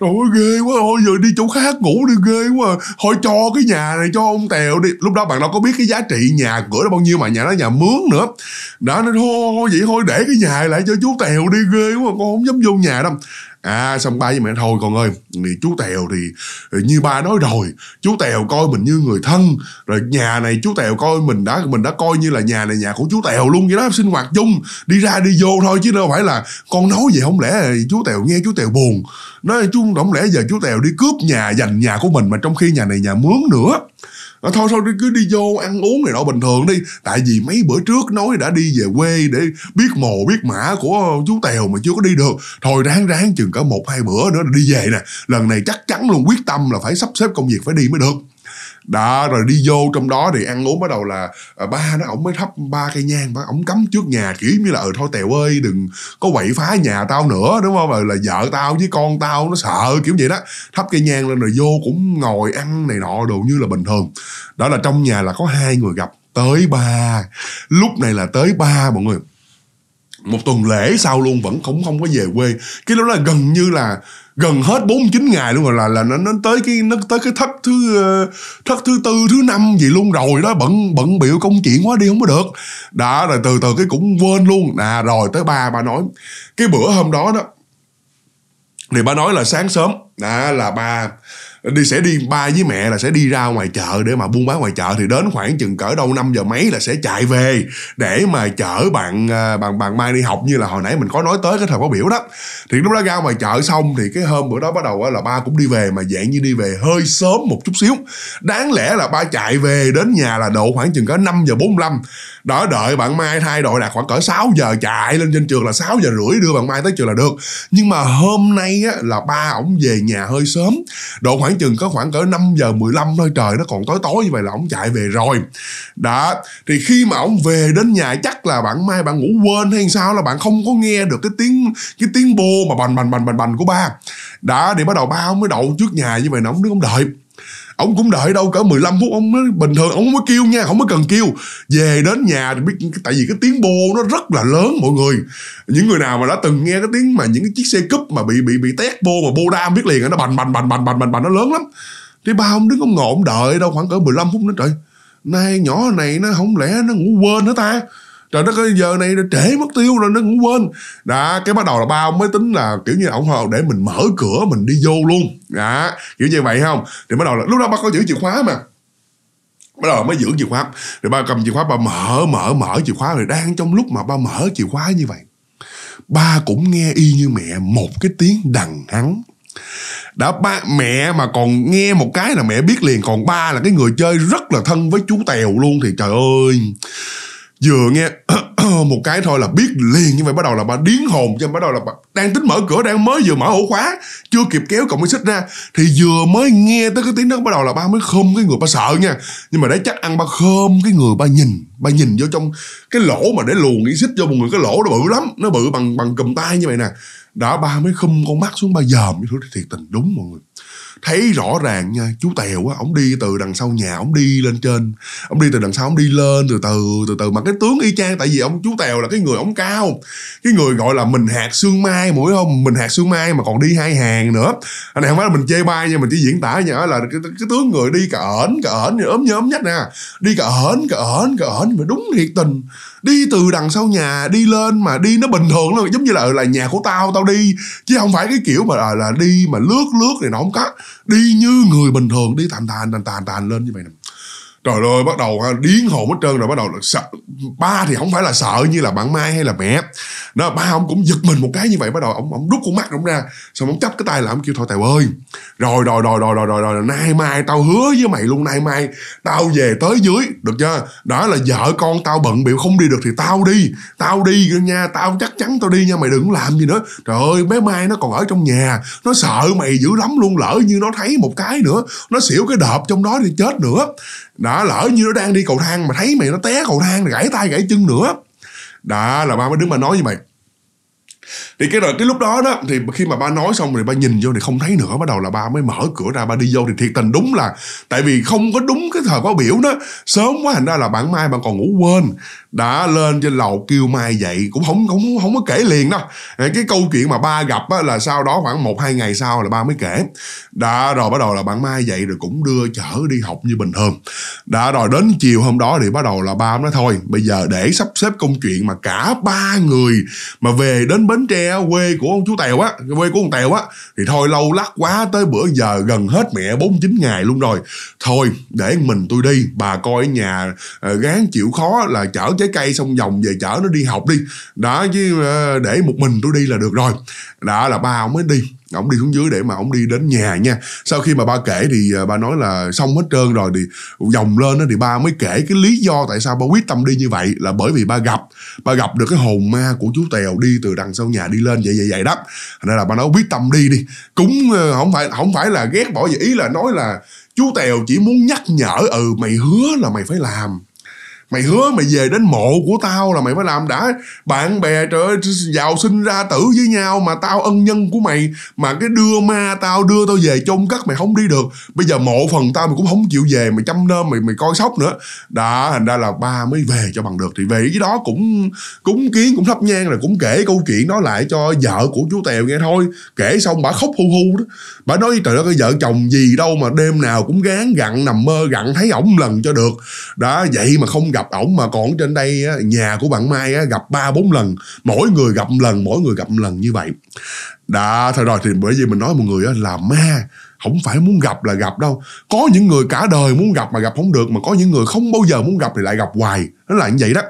Rồi ghê quá, thôi giờ đi chỗ khác ngủ đi, ghê quá. Thôi cho cái nhà này cho ông tèo đi. Lúc đó bạn đâu có biết cái giá trị nhà cửa đó bao nhiêu mà nhà nó nhà mướn nữa. Đó, nó thôi, vậy thôi, để cái nhà lại cho chú tèo đi, ghê quá, con không dám vô nhà đâu à xong ba với mẹ thôi, con ơi. Thì chú tèo thì như ba nói rồi, chú tèo coi mình như người thân. Rồi nhà này chú tèo coi mình đã mình đã coi như là nhà này nhà của chú tèo luôn vậy đó, sinh hoạt chung. Đi ra đi vô thôi chứ đâu phải là con nói vậy, không lẽ chú tèo nghe chú tèo buồn. Nói chú không lẽ giờ chú tèo đi cướp nhà giành nhà của mình mà trong khi nhà này nhà mướn nữa à, thôi thôi cứ đi vô ăn uống này nọ bình thường đi. Tại vì mấy bữa trước nói đã đi về quê để biết mồ biết mã của chú tèo mà chưa có đi được. Thôi ráng ráng chừng cả một hai bữa nữa đi về nè. Lần này chắc chắn luôn quyết tâm là phải sắp xếp công việc phải đi mới được đó rồi đi vô trong đó thì ăn uống bắt đầu là à, ba nó ổng mới thắp ba cây nhang ba ổng cấm trước nhà kiểu như là ừ thôi tèo ơi đừng có quậy phá nhà tao nữa đúng không? Rồi là vợ tao với con tao nó sợ kiểu vậy đó. Thắp cây nhang lên rồi vô cũng ngồi ăn này nọ đồ như là bình thường. Đó là trong nhà là có hai người gặp tới ba. Lúc này là tới ba mọi người. Một tuần lễ sau luôn vẫn không không có về quê. Cái đó là gần như là gần hết 49 ngày luôn rồi, là là nó nó tới cái, nó tới cái thất thứ ờ, thất thứ tư, thứ năm gì luôn rồi đó, bận bận biểu công chuyện quá đi không có được. Đã rồi, từ từ cái cũng quên luôn. À rồi tới ba ba nói. Cái bữa hôm đó đó, thì ba nói là sáng sớm, đã là ba đi sẽ đi ba với mẹ là sẽ đi ra ngoài chợ để mà buôn bán ngoài chợ. Thì đến khoảng chừng cỡ đâu 5 giờ mấy là sẽ chạy về để mà chở bạn à, bạn bạn mai đi học như là hồi nãy mình có nói tới cái thời khóa biểu đó. Thì lúc đó ra ngoài chợ xong thì cái hôm bữa đó bắt đầu là ba cũng đi về mà dạng như đi về hơi sớm một chút xíu. Đáng lẽ là ba chạy về đến nhà là độ khoảng chừng cỡ 5 giờ 45 đó đợi bạn Mai thay đội là khoảng cỡ 6 giờ chạy lên trên trường là 6 giờ rưỡi đưa bạn Mai tới trường là được. Nhưng mà hôm nay á, là ba ổng về nhà hơi sớm. Độ khoảng chừng có khoảng cỡ 5 giờ 15 thôi, trời nó còn tối tối như vậy là ông chạy về rồi. Đó, thì khi mà ông về đến nhà chắc là bạn Mai bạn ngủ quên hay sao là bạn không có nghe được cái tiếng cái tiếng bô mà bành bành bành bành bành của ba. Đó thì bắt đầu ba ông mới đậu trước nhà như vậy nó ông đứng ông đợi ông cũng đợi đâu cỡ 15 phút, ông mới bình thường, ông mới kêu nha, không có cần kêu. Về đến nhà thì biết, tại vì cái tiếng bô nó rất là lớn, mọi người. Những người nào mà đã từng nghe cái tiếng mà những cái chiếc xe cúp mà bị bị bị tét bô mà bô đam biết liền nó bành bành bành bành bành bành bành, nó lớn lắm. Thì ba ông đứng ông ngồi ông đợi đâu khoảng cỡ 15 phút nữa, trời. Nay nhỏ này nó không lẽ nó ngủ quên hả ta? Trời đất ơi giờ này nó trễ mất tiêu rồi, nó cũng quên. Đã cái bắt đầu là ba ông mới tính là, kiểu như, ổng hồ để mình mở cửa, mình đi vô luôn. Đó, kiểu như vậy, không? Thì bắt đầu là, lúc đó ba có giữ chìa khóa mà. Bắt đầu mới giữ chìa khóa. Rồi ba cầm chìa khóa, ba mở mở mở chìa khóa rồi đang trong lúc mà ba mở chìa khóa như vậy, ba cũng nghe y như mẹ một cái tiếng đằng hắn. Đã ba, mẹ mà còn nghe một cái là mẹ biết liền, còn ba là cái người chơi rất là thân với chú tèo luôn thì trời ơi vừa nghe (clears throat) một cái thôi là biết liền như vậy bắt đầu là bà điến hồn, cho bắt đầu là bà đang tính mở cửa, đang mới vừa mở ổ khóa, chưa kịp kéo cổng cái xích ra, thì vừa mới nghe tới cái tiếng đó, bắt đầu là ba mới khom cái người, ba sợ nha. Nhưng mà để chắc ăn, ba khom cái người, ba nhìn ba nhìn vô trong cái lỗ mà để luồn cái xích cho một người, cái lỗ nó bự lắm, nó bự bằng bằng cầm tay như vậy nè. Đã ba mới khum con mắt xuống, ba dòm, như thứ thiệt tình đúng mọi người thấy rõ ràng nha chú tèo á ổng đi từ đằng sau nhà ổng đi lên trên. Ổng đi từ đằng sau ổng đi lên từ từ từ từ. Mà cái tướng y chang tại vì ông chú tèo là cái người ổng cao. Cái người gọi là mình hạt xương mai mũi không? Mình hạt xương mai mà còn đi hai hàng nữa. Anh này không phải là mình chê bai nha mình chỉ diễn tả nha là cái, cái tướng người đi cả ẩn cả ẩn ốm nhớm nhất nè. Đi cả ẩn cả ẩn cả ẩn mà đúng thiệt tình đi từ đằng sau nhà đi lên mà đi nó bình thường luôn giống như là là nhà của tao tao đi. Chứ không phải cái kiểu mà là, là đi mà lướt lướt này nó không có. Đi như người bình thường đi tàn tàn tàn tàn tàn lên như vậy nè. Trời ơi bắt đầu điên hồn hết trơn rồi bắt đầu là sợ. Ba thì không phải là sợ như là bạn mai hay là mẹ. Đó ba ông cũng giật mình một cái như vậy bắt đầu ông ông rút con mắt ông ra xong ông chấp cái tay là ông kêu thôi tài ơi rồi rồi rồi rồi rồi rồi rồi. Nay mai tao hứa với mày luôn, nay mai tao về tới dưới, được chưa? Đó là vợ con tao bận bịu không đi được thì tao đi. Tao đi nha, tao chắc chắn tao đi nha, mày đừng làm gì nữa. Trời ơi, bé mai nó còn ở trong nhà, nó sợ mày dữ lắm luôn, lỡ như nó thấy một cái nữa, nó xỉu cái đợp trong đó thì chết nữa. Đó, lỡ như nó đang đi cầu thang mà thấy mày nó té cầu thang gãy tay gãy chân nữa. Đó là ba mới đứng mà nói như mày thì cái rồi cái lúc đó đó thì khi mà ba nói xong rồi ba nhìn vô thì không thấy nữa. Bắt đầu là ba mới mở cửa ra ba đi vô thì thiệt tình đúng là tại vì không có đúng cái thời báo biểu đó. Sớm quá thành ra là bạn mai bạn còn ngủ quên. Đã lên trên lầu kêu mai dậy cũng không không không có kể liền đâu. Cái câu chuyện mà ba gặp á, là sau đó khoảng một hai ngày sau là ba mới kể. Đã rồi bắt đầu là bạn mai dậy rồi cũng đưa chở đi học như bình thường. Đã rồi đến chiều hôm đó thì bắt đầu là ba nói thôi bây giờ để sắp xếp công chuyện mà cả ba người mà về đến bến tre quê của ông chú tèo á quê của ông tèo á thì thôi lâu lắc quá tới bữa giờ gần hết mẹ bốn chín ngày luôn rồi. Thôi để mình tôi đi bà coi ở nhà uh, gán chịu khó là chở trái cây xong vòng về chở nó đi học đi. Đó chứ uh, để một mình tôi đi là được rồi. Đó là ba ông mới đi ông đi xuống dưới để mà ông đi đến nhà nha. Sau khi mà ba kể thì à, ba nói là xong hết trơn rồi thì vòng lên đó thì ba mới kể cái lý do tại sao ba quyết tâm đi như vậy là bởi vì ba gặp ba gặp được cái hồn ma của chú tèo đi từ đằng sau nhà đi lên vậy vậy vậy đó. Nên là ba nói, quyết tâm đi đi. Cũng ờ, không phải không phải là ghét bỏ gì, ý là nói là chú tèo chỉ muốn nhắc nhở ừ mày hứa là mày phải làm mày hứa mày về đến mộ của tao là mày phải làm đã. Bạn bè trời ơi giàu sinh ra tử với nhau mà tao ân nhân của mày, mà cái đưa ma tao đưa tao về chôn cất mày không đi được. Bây giờ mộ phần tao mày cũng không chịu về, mày chăm nom, mày mày coi sóc nữa. Đã, thành ra là ba mới về cho bằng được. Thì về cái đó cũng, cúng kiến cũng thắp nhang là cũng kể câu chuyện đó lại cho vợ của chú tèo nghe thôi. Kể xong bà khóc hu hu đó. Bà nói, trời ơi, vợ chồng gì đâu mà đêm nào cũng gán gặn nằm mơ gặn thấy ổng lần cho được. Đó vậy mà không gặp gặp ổng mà còn trên đây á, nhà của bạn Mai á, gặp ba bốn lần mỗi người gặp lần mỗi người gặp lần như vậy. Đã thôi rồi thì bởi vì mình nói một người á, là ma không phải muốn gặp là gặp đâu. Có những người cả đời muốn gặp mà gặp không được mà có những người không bao giờ muốn gặp thì lại gặp hoài. Nó là như vậy đó.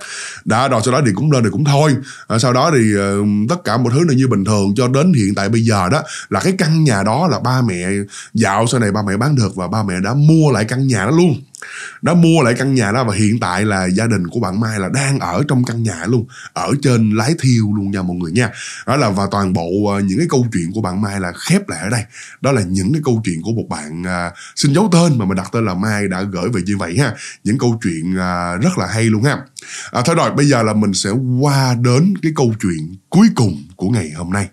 Đã rồi sau đó thì cũng lên thì cũng thôi. À, sau đó thì uh, tất cả mọi thứ là như bình thường cho đến hiện tại bây giờ đó là cái căn nhà đó là ba mẹ dạo sau này ba mẹ bán được và ba mẹ đã mua lại căn nhà đó luôn đã mua lại căn nhà đó và hiện tại là gia đình của bạn Mai là đang ở trong căn nhà luôn ở trên lái thiêu luôn nha mọi người nha. Đó là và toàn bộ ờ, những cái câu chuyện của bạn Mai là khép lại ở đây. Đó là những cái câu chuyện của một bạn à, xin giấu tên mà mình đặt tên là Mai đã gửi về như vậy ha. Những câu chuyện à, rất là hay luôn ha. À, thôi rồi bây giờ là mình sẽ qua đến cái câu chuyện cuối cùng của ngày hôm nay.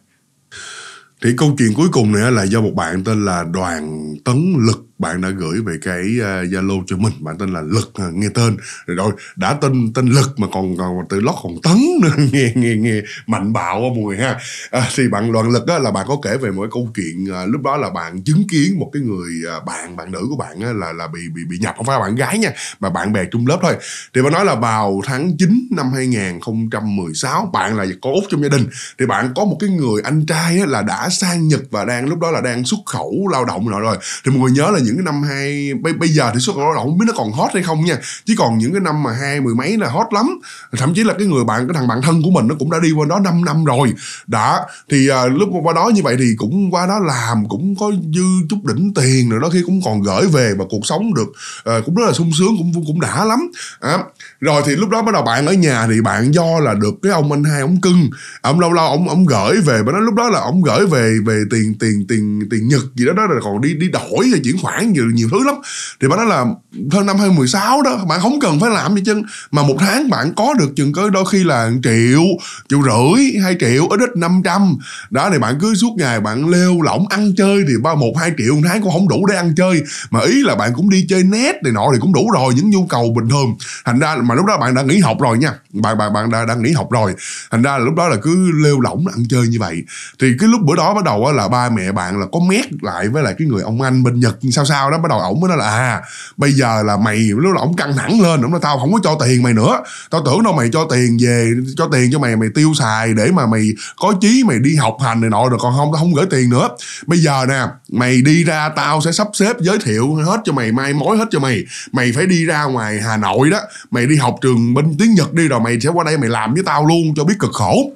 Thì câu chuyện cuối cùng này là do một bạn tên là đoàn tấn lực bạn đã gửi về cái ờ, zalo uh, cho mình bạn tên là lực à, nghe tên. Rồi, rồi đã tên tên lực mà còn còn từ lót còn tấn nữa (laughs) nghe nghe nghe mạnh bạo quá mùi ha. À, thì bạn loạn lực á, là bạn có kể về một cái câu chuyện à, lúc đó là bạn chứng kiến một cái người à, bạn bạn nữ của bạn á, là là bị bị bị nhập không phải là bạn gái nha mà bạn bè chung lớp thôi. Thì bạn nói là vào tháng 9 năm 2016 bạn là có út trong gia đình thì bạn có một cái người anh trai á, là đã sang Nhật và đang lúc đó là đang xuất khẩu lao động rồi rồi. Thì mọi người nhớ là những cái năm hai bây, bây giờ thì xuất khẩu lao động không biết nó còn hot hay không nha. Chứ còn những cái năm mà hai mười mấy là hot lắm. Thậm chí là cái người bạn cái thằng bạn thân của mình nó cũng đã đi qua đó 5 năm rồi. Đã thì à, lúc qua đó như vậy thì cũng qua đó làm cũng có dư chút đỉnh tiền rồi đó khi cũng còn gửi về và cuộc sống được à, cũng rất là sung sướng cũng cũng đã lắm. À, rồi thì lúc đó bắt đầu bạn ở nhà thì bạn do là được cái ông anh hai ông cưng. Ông lâu lâu ông ông gửi về mà nó lúc đó là ông gửi về về tiền tiền tiền tiền nhật gì đó đó rồi còn đi đi đổi rồi chuyển khoản nhiều nhiều thứ lắm. Thì bạn nói là hơn năm 2016 đó bạn không cần phải làm gì chứ mà một tháng bạn có được chừng có đôi khi là triệu triệu rưỡi hai triệu ít ít năm trăm. Đó thì bạn cứ suốt ngày bạn leo lỏng ăn chơi thì ba một hai triệu một tháng cũng không đủ để ăn chơi. Mà ý là bạn cũng đi chơi net này nọ thì cũng đủ rồi những nhu cầu bình thường. Thành ra mà lúc đó bạn đã nghỉ học rồi nha. Bạn bạn bạn đã, đang nghỉ học rồi. Thành ra là lúc đó là cứ lêu lỏng ăn chơi như vậy. Thì cái lúc bữa đó bắt đầu là ba mẹ bạn là có mét lại với lại cái người ông anh bên nhật sao sao đó, bắt đầu ổng mới nói là à bây giờ là mày, lúc là ổng căng thẳng lên, ổng nói, tao không có cho tiền mày nữa. Tao tưởng đâu mày cho tiền về, cho tiền cho mày mày tiêu xài để mà mày có chí mày đi học hành này nọ rồi còn không, tao không gửi tiền nữa. Bây giờ nè, mày đi ra tao sẽ sắp xếp giới thiệu hết cho mày, mai mối hết cho mày. Mày phải đi ra ngoài hà nội đó, mày đi học trường bên tiếng nhật đi rồi mày sẽ qua đây mày làm với tao luôn cho biết cực khổ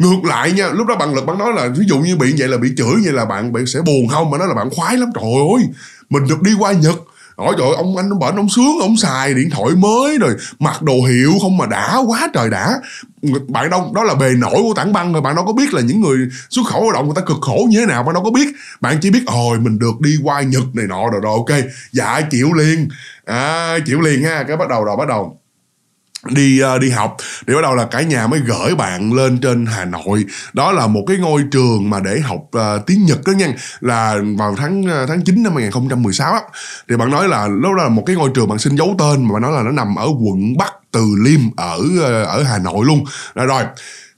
ngược lại nha, lúc đó bạn lực bạn nói là ví dụ như bị vậy là bị chửi vậy là bạn bạn sẽ buồn không? Mà nói là bạn khoái lắm. Trời ơi, mình được đi qua nhật. Ôi trời, ông anh, ông bệnh ông sướng, ông xài điện thoại mới rồi, mặc đồ hiệu không mà đã quá trời đã. Bạn đâu, đó là bề nổi của tảng băng rồi, bạn đâu có biết là những người xuất khẩu lao động người ta cực khổ như thế nào, bạn đâu có biết. Bạn chỉ biết, ôi, mình được đi qua nhật này nọ rồi rồi ok dạ chịu liền. À chịu liền ha, cái bắt đầu rồi, bắt đầu đi uh, đi học thì bắt đầu là cả nhà mới gửi bạn lên trên Hà Nội. Đó là một cái ngôi trường mà để học uh, tiếng Nhật đó nha là vào tháng uh, tháng 9 năm 2016 đó. thì bạn nói là lúc đó là một cái ngôi trường bạn xin giấu tên mà bạn nói là nó nằm ở quận Bắc Từ Liêm ở uh, ở Hà Nội luôn. Rồi rồi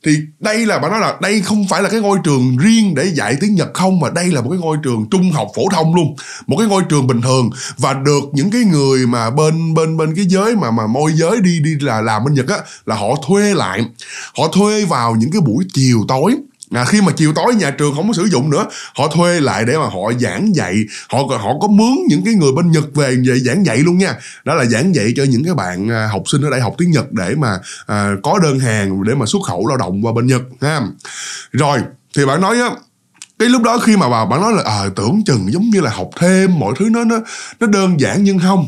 thì đây là bạn nói là đây không phải là cái ngôi trường riêng để dạy tiếng Nhật không, mà đây là một cái ngôi trường trung học phổ thông luôn. Một cái ngôi trường bình thường và được những cái người mà bên bên bên cái giới mà mà môi giới đi đi là, làm bên Nhật á, là họ thuê lại. Họ thuê vào những cái buổi chiều tối. À, khi mà chiều tối nhà trường không có sử dụng nữa họ thuê lại để mà họ giảng dạy. Họ họ có mướn những cái người bên nhật về về giảng dạy luôn nha. Đó là giảng dạy cho những cái bạn à, học sinh ở đây học tiếng nhật để mà à, có đơn hàng để mà xuất khẩu lao động qua bên nhật ha. Rồi thì bạn nói á cái lúc đó khi mà bà bạn nói là à, tưởng chừng giống như là học thêm mọi thứ nó nó nó đơn giản nhưng không.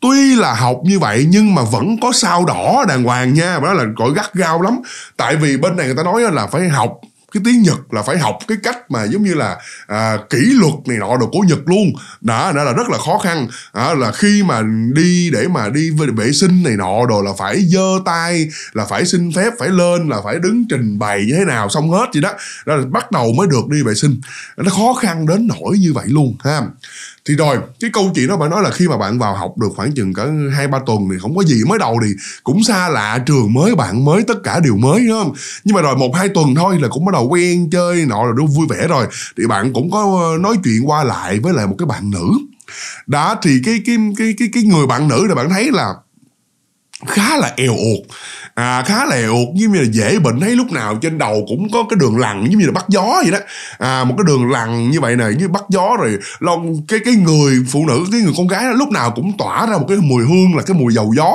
Tuy là học như vậy nhưng mà vẫn có sao đỏ đàng hoàng nha. Đó là gọi gắt gao lắm. Tại vì bên này người ta nói là phải học cái tiếng Nhật là phải học cái cách mà giống như là à, kỷ luật này nọ đồ của Nhật luôn. Đã đã là rất là khó khăn. À, là khi mà đi để mà đi vệ sinh này nọ đồ là phải giơ tay là phải xin phép phải lên là phải đứng trình bày như thế nào xong hết vậy đó. Đó là bắt đầu mới được đi vệ sinh. Nó khó khăn đến nỗi như vậy luôn ha thì rồi cái câu chuyện đó bạn nói là khi mà bạn vào học được khoảng chừng cỡ hai, ba tuần thì không có gì mới đầu thì cũng xa lạ trường mới, bạn mới, tất cả đều mới, đúng không? Nhưng mà rồi một, hai tuần thôi là cũng bắt đầu quen chơi nọ rồi đúng, vui vẻ rồi. Thì bạn cũng có ờ, nói chuyện qua lại với lại một cái bạn nữ. Đó thì cái cái cái cái cái người bạn nữ là bạn thấy là khá là eo uột. À, khá là eo uột như là dễ bệnh thấy lúc nào trên đầu cũng có cái đường lằn giống như là bắt gió vậy đó. À, một cái đường lằn như vậy này như bắt gió rồi lon cái cái người phụ nữ cái người con gái đó, lúc nào cũng tỏa ra một cái mùi hương là cái mùi dầu gió.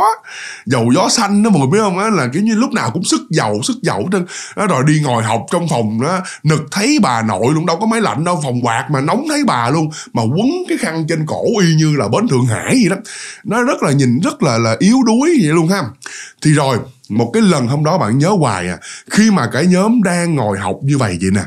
Dầu gió xanh đó mọi người biết không á là kiểu như lúc nào cũng sức dầu sức dầu trên đó, rồi đi ngồi học trong phòng đó nực thấy bà nội luôn đâu có máy lạnh đâu phòng quạt mà nóng thấy bà luôn mà quấn cái khăn trên cổ y như là bến thượng hải vậy đó. Nó rất là nhìn rất là là yếu đuối vậy luôn ha. Thì rồi, một cái lần hôm đó bạn nhớ hoài à khi mà cả nhóm đang ngồi học như vậy vậy nè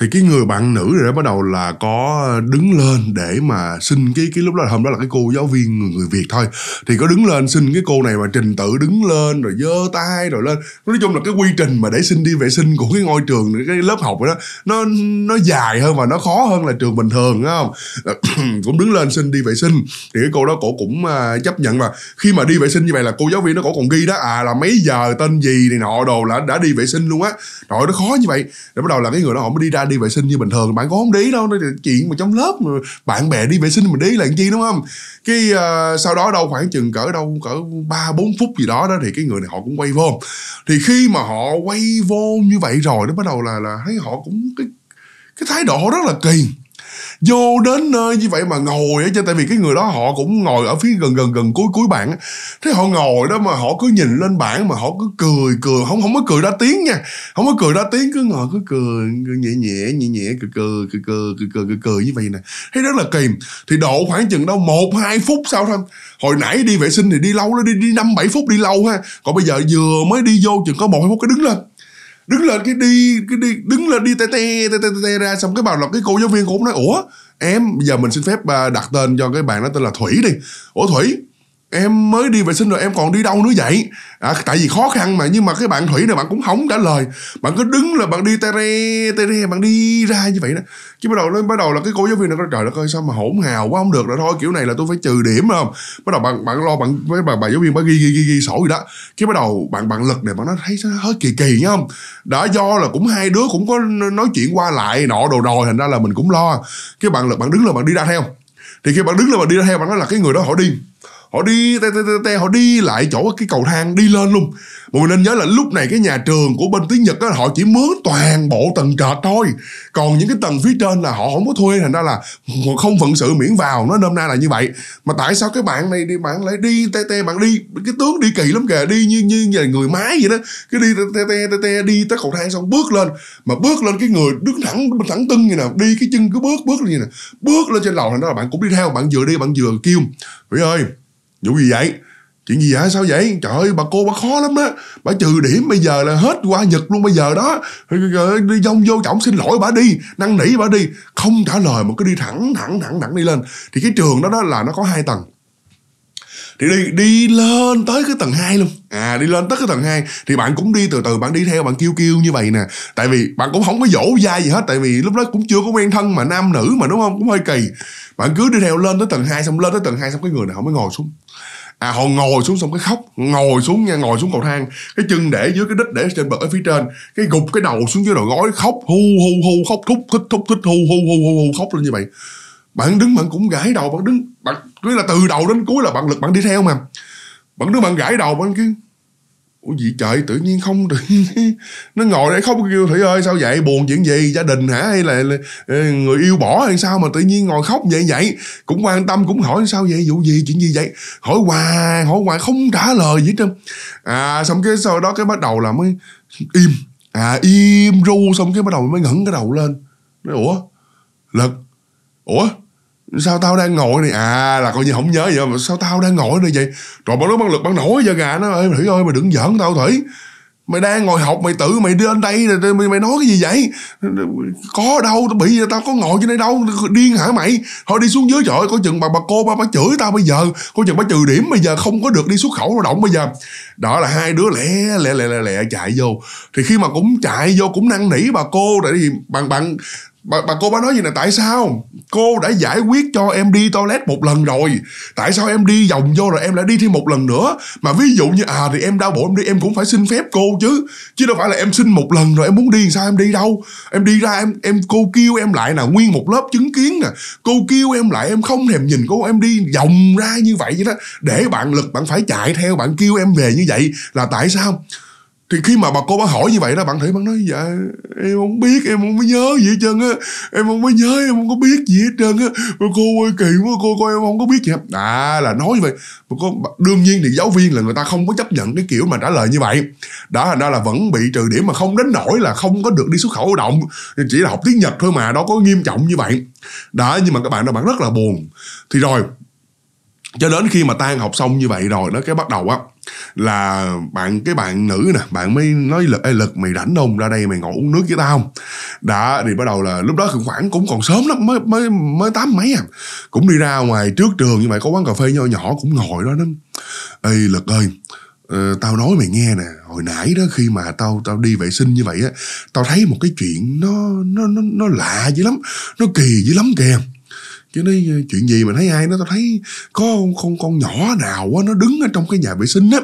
thì cái người bạn nữ rồi đã bắt đầu là có đứng lên để mà xin cái cái lúc đó hôm đó là cái cô giáo viên người, người Việt thôi. Thì có đứng lên xin cái cô này mà trình tự đứng lên rồi giơ tay rồi lên. Nói chung là cái quy trình mà để xin đi vệ sinh của cái ngôi trường cái lớp học đó nó nó dài hơn và nó khó hơn là trường bình thường đúng không? (coughs) Cũng đứng lên xin đi vệ sinh. Thì cái cô đó cổ cũng uh, chấp nhận mà khi mà đi vệ sinh như vậy là cô giáo viên nó cổ còn ghi đó à là mấy giờ tên gì này nọ đồ là đã đi vệ sinh luôn á. Trời nó khó như vậy. Rồi bắt đầu là cái người đó họ mới đi ra đi vệ sinh như bình thường. Bạn có không đi đâu nó chuyện mà trong lớp mà bạn bè đi vệ sinh mà đi là chi đúng không? Cái uh, sau đó đâu khoảng chừng cỡ đâu cỡ ba bốn phút gì đó đó thì cái người này họ cũng quay vô. Thì khi mà họ quay vô như vậy rồi nó bắt đầu là là thấy họ cũng cái cái thái độ rất là kỳ vô đến nơi như vậy mà ngồi ở trên tại vì cái người đó họ cũng ngồi ở phía gần gần gần cuối cuối bảng thế họ ngồi đó mà họ cứ nhìn lên bảng mà họ cứ cười cười không không có cười ra tiếng nha. Không có cười ra tiếng cứ ngồi cứ cười, cười nhẹ nhẹ nhẹ nhẹ cười cười cười cười cười cười cười, cười như vậy nè. Thấy rất là kìm. Thì độ khoảng chừng đâu một hai phút sau thôi. Hồi nãy đi vệ sinh thì đi lâu đó đi đi năm bảy phút đi lâu ha. Còn bây giờ vừa mới đi vô chừng có một hai phút cái đứng lên đứng lên cái đi cái đi đứng lên đi te te te te, te ra. Xong cái bảo là cái cô giáo viên cũng nói ủa em giờ mình xin phép à, đặt tên cho cái bạn đó tên là thủy đi. Ủa thủy em mới đi vệ sinh rồi em còn đi đâu nữa vậy? À, tại vì khó khăn mà nhưng mà cái bạn thủy này bạn cũng không trả lời. Bạn cứ đứng là bạn đi tê re tê re bạn đi ra như vậy đó. Chứ bắt đầu nó bắt đầu là cái cô giáo viên này nói trời đất ơi sao mà hỗn hào quá không được. Rồi thôi kiểu này là tôi phải trừ điểm không? Bắt đầu bạn bạn lo bạn với bà, bà giáo viên bà ghi ghi ghi, ghi sổ gì đó. Cái bắt đầu bạn bạn lực này bạn nói thấy nó hơi kỳ kỳ nhá không? Đã do là cũng hai đứa cũng có nói chuyện qua lại nọ đồ đòi thành ra là mình cũng lo. Cái bạn lực bạn đứng là bạn đi ra theo. Thì khi bạn đứng là bạn đi ra theo bạn nói là cái người đó họ đi họ đi te, te, te, te, họ đi lại chỗ cái cầu thang đi lên luôn. Mà mình nên nhớ là lúc này cái nhà trường của bên tiếng nhật á họ chỉ mướn toàn bộ tầng trệt thôi. Còn những cái tầng phía trên là họ không có thuê thành ra là không phận sự miễn vào. Nó nôm na là như vậy. Mà tại sao cái bạn này đi bạn lại đi te te bạn đi? Cái tướng đi kỳ lắm kìa đi như như là người máy vậy đó. Cái đi te te te te đi tới cầu thang xong bước lên. Mà bước lên cái người đứng thẳng thẳng tưng như nào đi cái chân cứ bước bước như nào bước lên trên lầu. Thành ra là bạn cũng đi theo bạn vừa đi bạn vừa kêu. Vĩ ơi vụ gì vậy chuyện gì vậy? Sao vậy? Trời ơi, bà cô bà khó lắm á. Bà trừ điểm bây giờ là hết qua nhật luôn bây giờ đó. Đi dông vô trọng xin lỗi bà đi. Năn nỉ bà đi. Không trả lời mà cứ đi thẳng thẳng thẳng thẳng đi lên. Thì cái trường đó đó là nó có hai tầng. Thì đi đi lên tới cái tầng 2 luôn. À đi lên tới cái tầng 2 thì bạn cũng đi từ từ, bạn đi theo, bạn kêu kêu như vậy nè. Tại vì bạn cũng không có dỗ dai gì hết, tại vì lúc đó cũng chưa có quen thân mà nam nữ mà, đúng không? Cũng hơi kỳ. Bạn cứ đi theo lên tới tầng 2 xong, lên tới tầng 2 xong cái người nào không mới ngồi xuống à họ ngồi xuống xong cái khóc, ngồi xuống nha ngồi xuống cầu thang, cái chân để dưới cái đít để trên bậc ở phía trên, cái gục cái đầu xuống dưới đầu gối khóc hu hu hu khóc, thúc thích thúc thích hu hu hu hu hu khóc lên như vậy. Bạn đứng, bạn cũng gãi đầu, bạn đứng, bạn cứ là từ đầu đến cuối là bạn lực bạn đi theo mà. Bạn đứng, bạn gãi đầu, bạn cứ Ủa gì trời tự nhiên không tự nhiên. Nó ngồi đây khóc kêu thủy ơi sao vậy? Buồn chuyện gì? Gia đình hả? Hay là, là, ờ, người yêu bỏ hay sao mà tự nhiên ngồi khóc vậy vậy? Cũng quan tâm cũng hỏi sao vậy? Vụ gì? Chuyện gì vậy? Hỏi hoài hỏi hoài không trả lời gì hết trơn. À xong cái sau đó cái bắt đầu là mới im. À im ru xong cái bắt đầu mới ngẩng cái đầu lên. Nói ủa? Lực ủa? Sao tao đang ngồi này? À là coi như không nhớ vậy mà sao tao đang ngồi đây vậy? Rồi bọn nó bắn lực bắn nổi giờ gà nó ơi thủy ơi mày đừng giỡn tao thủy mày đang ngồi học mày tự mày đến đây mày, mày nói cái gì vậy? Có đâu tao bị tao có ngồi trên đây đâu điên hả mày? Thôi đi xuống dưới trời ơi coi chừng bà bà cô ba bà chửi tao bây giờ. Coi chừng bà trừ điểm bây giờ không có được đi xuất khẩu lao động bây giờ. Đó là hai đứa lẹ lẹ lẹ lẹ, lẹ chạy vô. Thì khi mà cũng chạy vô cũng năn nỉ bà cô tại vì bằng bằng bà, bà cô bác nói gì nè? Tại sao? Cô đã giải quyết cho em đi toilet một lần rồi. Tại sao em đi vòng vô rồi em lại đi thêm một lần nữa? Mà ví dụ như à thì em đau bụng em đi em cũng phải xin phép cô chứ. Chứ đâu phải là em xin một lần rồi em muốn đi sao em đi đâu. Em đi ra em em cô kêu em lại là nguyên một lớp chứng kiến nè. Cô kêu em lại em không thèm nhìn cô em đi vòng ra như vậy vậy đó. Để bạn lực bạn phải chạy theo bạn kêu em về như vậy là tại sao? Thì khi mà bà cô bà hỏi như vậy đó, bạn thủy, bạn nói dạ em không biết, em không có nhớ gì hết trơn á. Em không có nhớ, em không có biết gì hết trơn á. Bà cô ơi, kỳ quá, cô coi em không có biết gì hết. À là nói như vậy. Bà cô đương nhiên thì giáo viên là người ta không có chấp nhận cái kiểu mà trả lời như vậy. Đó thành ra là vẫn bị trừ điểm mà không đến nỗi là không có được đi xuất khẩu lao động. Chỉ là học tiếng nhật thôi mà đó có nghiêm trọng như vậy. Đó nhưng mà các bạn đó, bạn rất là buồn. Thì rồi, cho đến khi mà tan học xong như vậy rồi nó cái bắt đầu á là bạn cái bạn nữ nè bạn mới nói lực ê lực mày rảnh không? Ra đây mày ngồi uống nước với tao. Không đã thì bắt đầu là lúc đó khoảng cũng còn sớm lắm mới mới mới tám mấy à. Cũng đi ra ngoài trước trường như vậy có quán cà phê nhỏ nhỏ cũng ngồi đó nó ê lực ơi Ờ, tao nói mày nghe nè hồi nãy đó khi mà tao tao đi vệ sinh như vậy á tao thấy một cái chuyện nó nó nó nó lạ dữ lắm nó kỳ dữ lắm kìa chứ nói ờ, chuyện gì mà thấy ai nó, tao thấy có con con nhỏ nào á, nó đứng ở trong cái nhà vệ sinh á.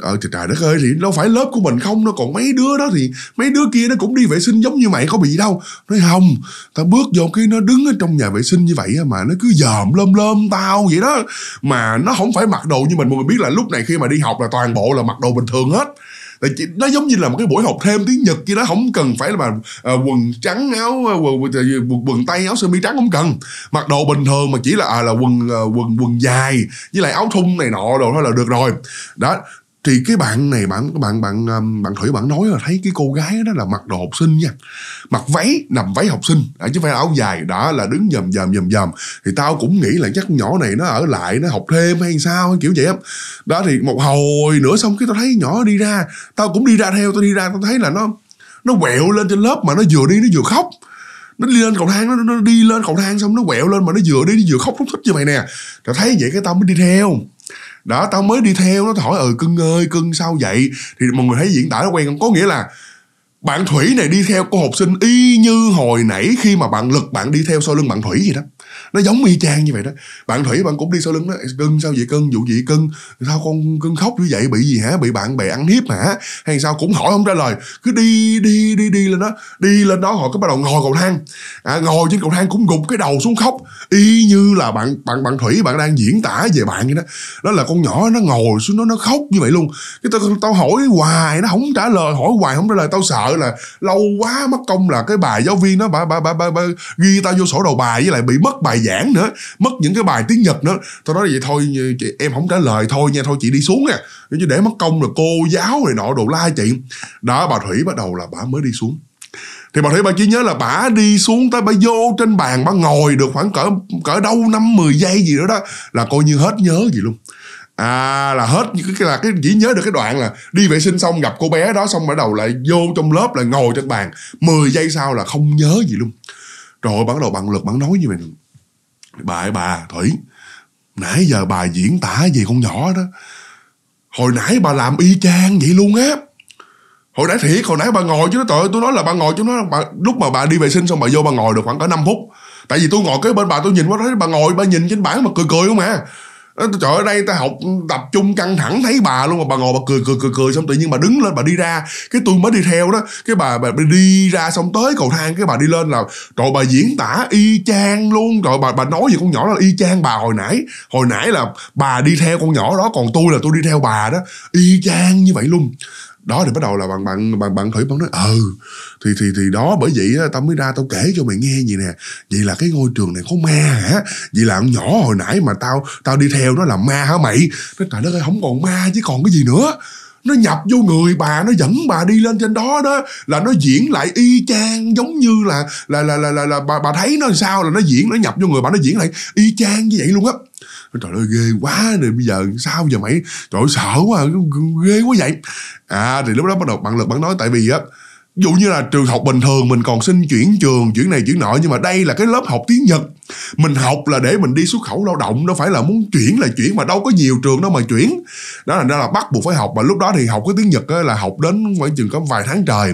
Ờ trời đất ơi, thì đâu phải lớp của mình không nó còn mấy đứa đó thì, mấy đứa kia nó cũng đi vệ sinh giống như mày, có bị đâu. Nói, không, tao bước vô cái nó đứng ở trong nhà vệ sinh như vậy mà nó cứ dòm lơm lơm tao vậy đó. Mà nó không phải mặc đồ như mình mọi người biết là lúc này khi mà đi học là toàn bộ là mặc đồ bình thường hết. Tại chỉ, nó giống như là một cái buổi học thêm tiếng Nhật kia đó không cần phải là uh, quần trắng áo à, à, quần, quần, quần tay áo sơ mi trắng không cần. Mặc đồ bình thường mà chỉ là à, là quần quần quần dài với lại áo thun này nọ đồ thôi là được rồi. Đó thì cái bạn này bạn bạn bạn ờ, bạn thủy bạn nói là thấy cái cô gái đó là mặc đồ học sinh nha. Mặc váy nằm váy học sinh. À, chứ phải áo dài đó là đứng dầm dầm dầm dầm thì tao cũng nghĩ là chắc nhỏ này nó ở lại nó học thêm hay sao kiểu vậy á. Đó thì một hồi nữa xong cái tao thấy nhỏ đi ra. Tao cũng đi ra theo tao đi ra tao thấy là nó nó quẹo lên trên lớp mà nó vừa đi nó vừa khóc. Nó đi lên cầu thang nó, nó đi lên cầu thang xong nó quẹo lên mà nó vừa đi nó vừa khóc thúc thích như vậy nè. Tao thấy vậy cái tao mới đi theo đó, tao mới đi theo nó hỏi ừ cưng ơi, cưng sao vậy? Thì mọi người thấy diễn tả nó quen không? Có nghĩa là bạn thủy này đi theo cô học sinh y như hồi nãy khi mà bạn lực bạn đi theo sau lưng bạn thủy gì đó nó giống y chang như vậy đó. Bạn thủy bạn cũng đi sau lưng đó. Cưng sao vậy cưng? Vụ gì cưng? Sao con cưng khóc như vậy? Bị gì hả? Bị bạn bè ăn hiếp hả? Hay sao cũng hỏi không trả lời. Cứ đi đi đi đi lên đó. Đi lên đó họ cứ bắt đầu ngồi cầu thang. À, ngồi trên cầu thang cũng gục cái đầu xuống khóc. Y như là bạn bạn bạn thủy bạn đang diễn tả về bạn vậy đó. Đó là con nhỏ nó ngồi xuống nó nó khóc như vậy luôn. Cái tao tao hỏi hoài nó không trả lời hỏi hoài không trả lời. Tao sợ là lâu quá mất công là cái bài giáo viên nó bà bà bà, bà, bà ghi tao vô sổ đầu bài với lại bị mất bài giảng nữa mất những cái bài tiếng nhật nữa. Tôi nói vậy thôi chị, em không trả lời thôi nha thôi chị đi xuống nha. Chứ để mất công là cô giáo này nọ đồ la chị. Đó bà thủy bắt đầu là bà mới đi xuống. Thì bà thủy bà chỉ nhớ là bà đi xuống tới bà vô trên bàn bà ngồi được khoảng cỡ cỡ đâu năm mười giây gì đó đó là coi như hết nhớ gì luôn. À là hết cái là cái chỉ nhớ được cái đoạn là đi vệ sinh xong gặp cô bé đó xong bắt đầu lại vô trong lớp lại ngồi trên bàn. 10 giây sau là không nhớ gì luôn. Rồi bắt đầu bằng lực bạn nói như vậy bà ơi bà thủy. Nãy giờ bà diễn tả gì con nhỏ đó. Hồi nãy bà làm y chang vậy luôn á. Hồi nãy thiệt hồi nãy bà ngồi chứ nó tội tôi nói là bà ngồi chứ nó bà, lúc mà bà đi vệ sinh xong bà vô bà ngồi được khoảng cả 5 phút. Tại vì tôi ngồi cái bên bà tôi nhìn qua thấy bà ngồi bà nhìn trên bảng mà cười cười không à trời ở đây ta học tập trung căng thẳng thấy bà luôn mà bà ngồi bà cười cười cười cười xong tự nhiên bà đứng lên, bà đi ra. Cái tôi mới đi theo đó. Cái bà bà đi ra xong tới cầu thang, cái bà đi lên là, trời, bà diễn tả y chang luôn. Rồi bà bà nói về con nhỏ là y chang bà hồi nãy. Hồi nãy là bà đi theo con nhỏ đó, còn tôi là tôi đi theo bà đó. Y chang như vậy luôn đó thì bắt đầu là bạn bạn bạn bạn thủy bạn nói ừ thì thì thì đó bởi vậy tao mới ra tao kể cho mày nghe gì nè. Vậy là cái ngôi trường này có ma hả? Vậy là con nhỏ hồi nãy mà tao tao đi theo nó là ma hả mày? Nó trời đất ơi không còn ma chứ còn cái gì nữa. Nó nhập vô người bà nó dẫn bà đi lên trên đó đó là nó diễn lại y chang giống như là là là là là, là bà bà thấy nó sao là nó diễn nó nhập vô người bà nó diễn lại y chang như vậy luôn á trời ơi, ghê quá rồi bây giờ sao giờ mày? Trời ơi, sợ quá, ghê quá vậy. À thì lúc đó bắt đầu, bạn lực, bạn nói, tại vì á dụ như là trường học bình thường mình còn xin chuyển trường, chuyển này chuyển nọ, nhưng mà đây là cái lớp học tiếng nhật. Mình học là để mình đi xuất khẩu lao động, đâu phải là muốn chuyển là chuyển mà đâu có nhiều trường đâu mà chuyển. Đó là ra là bắt buộc phải học, mà lúc đó thì học cái tiếng nhật là học đến khoảng chừng có vài tháng trời.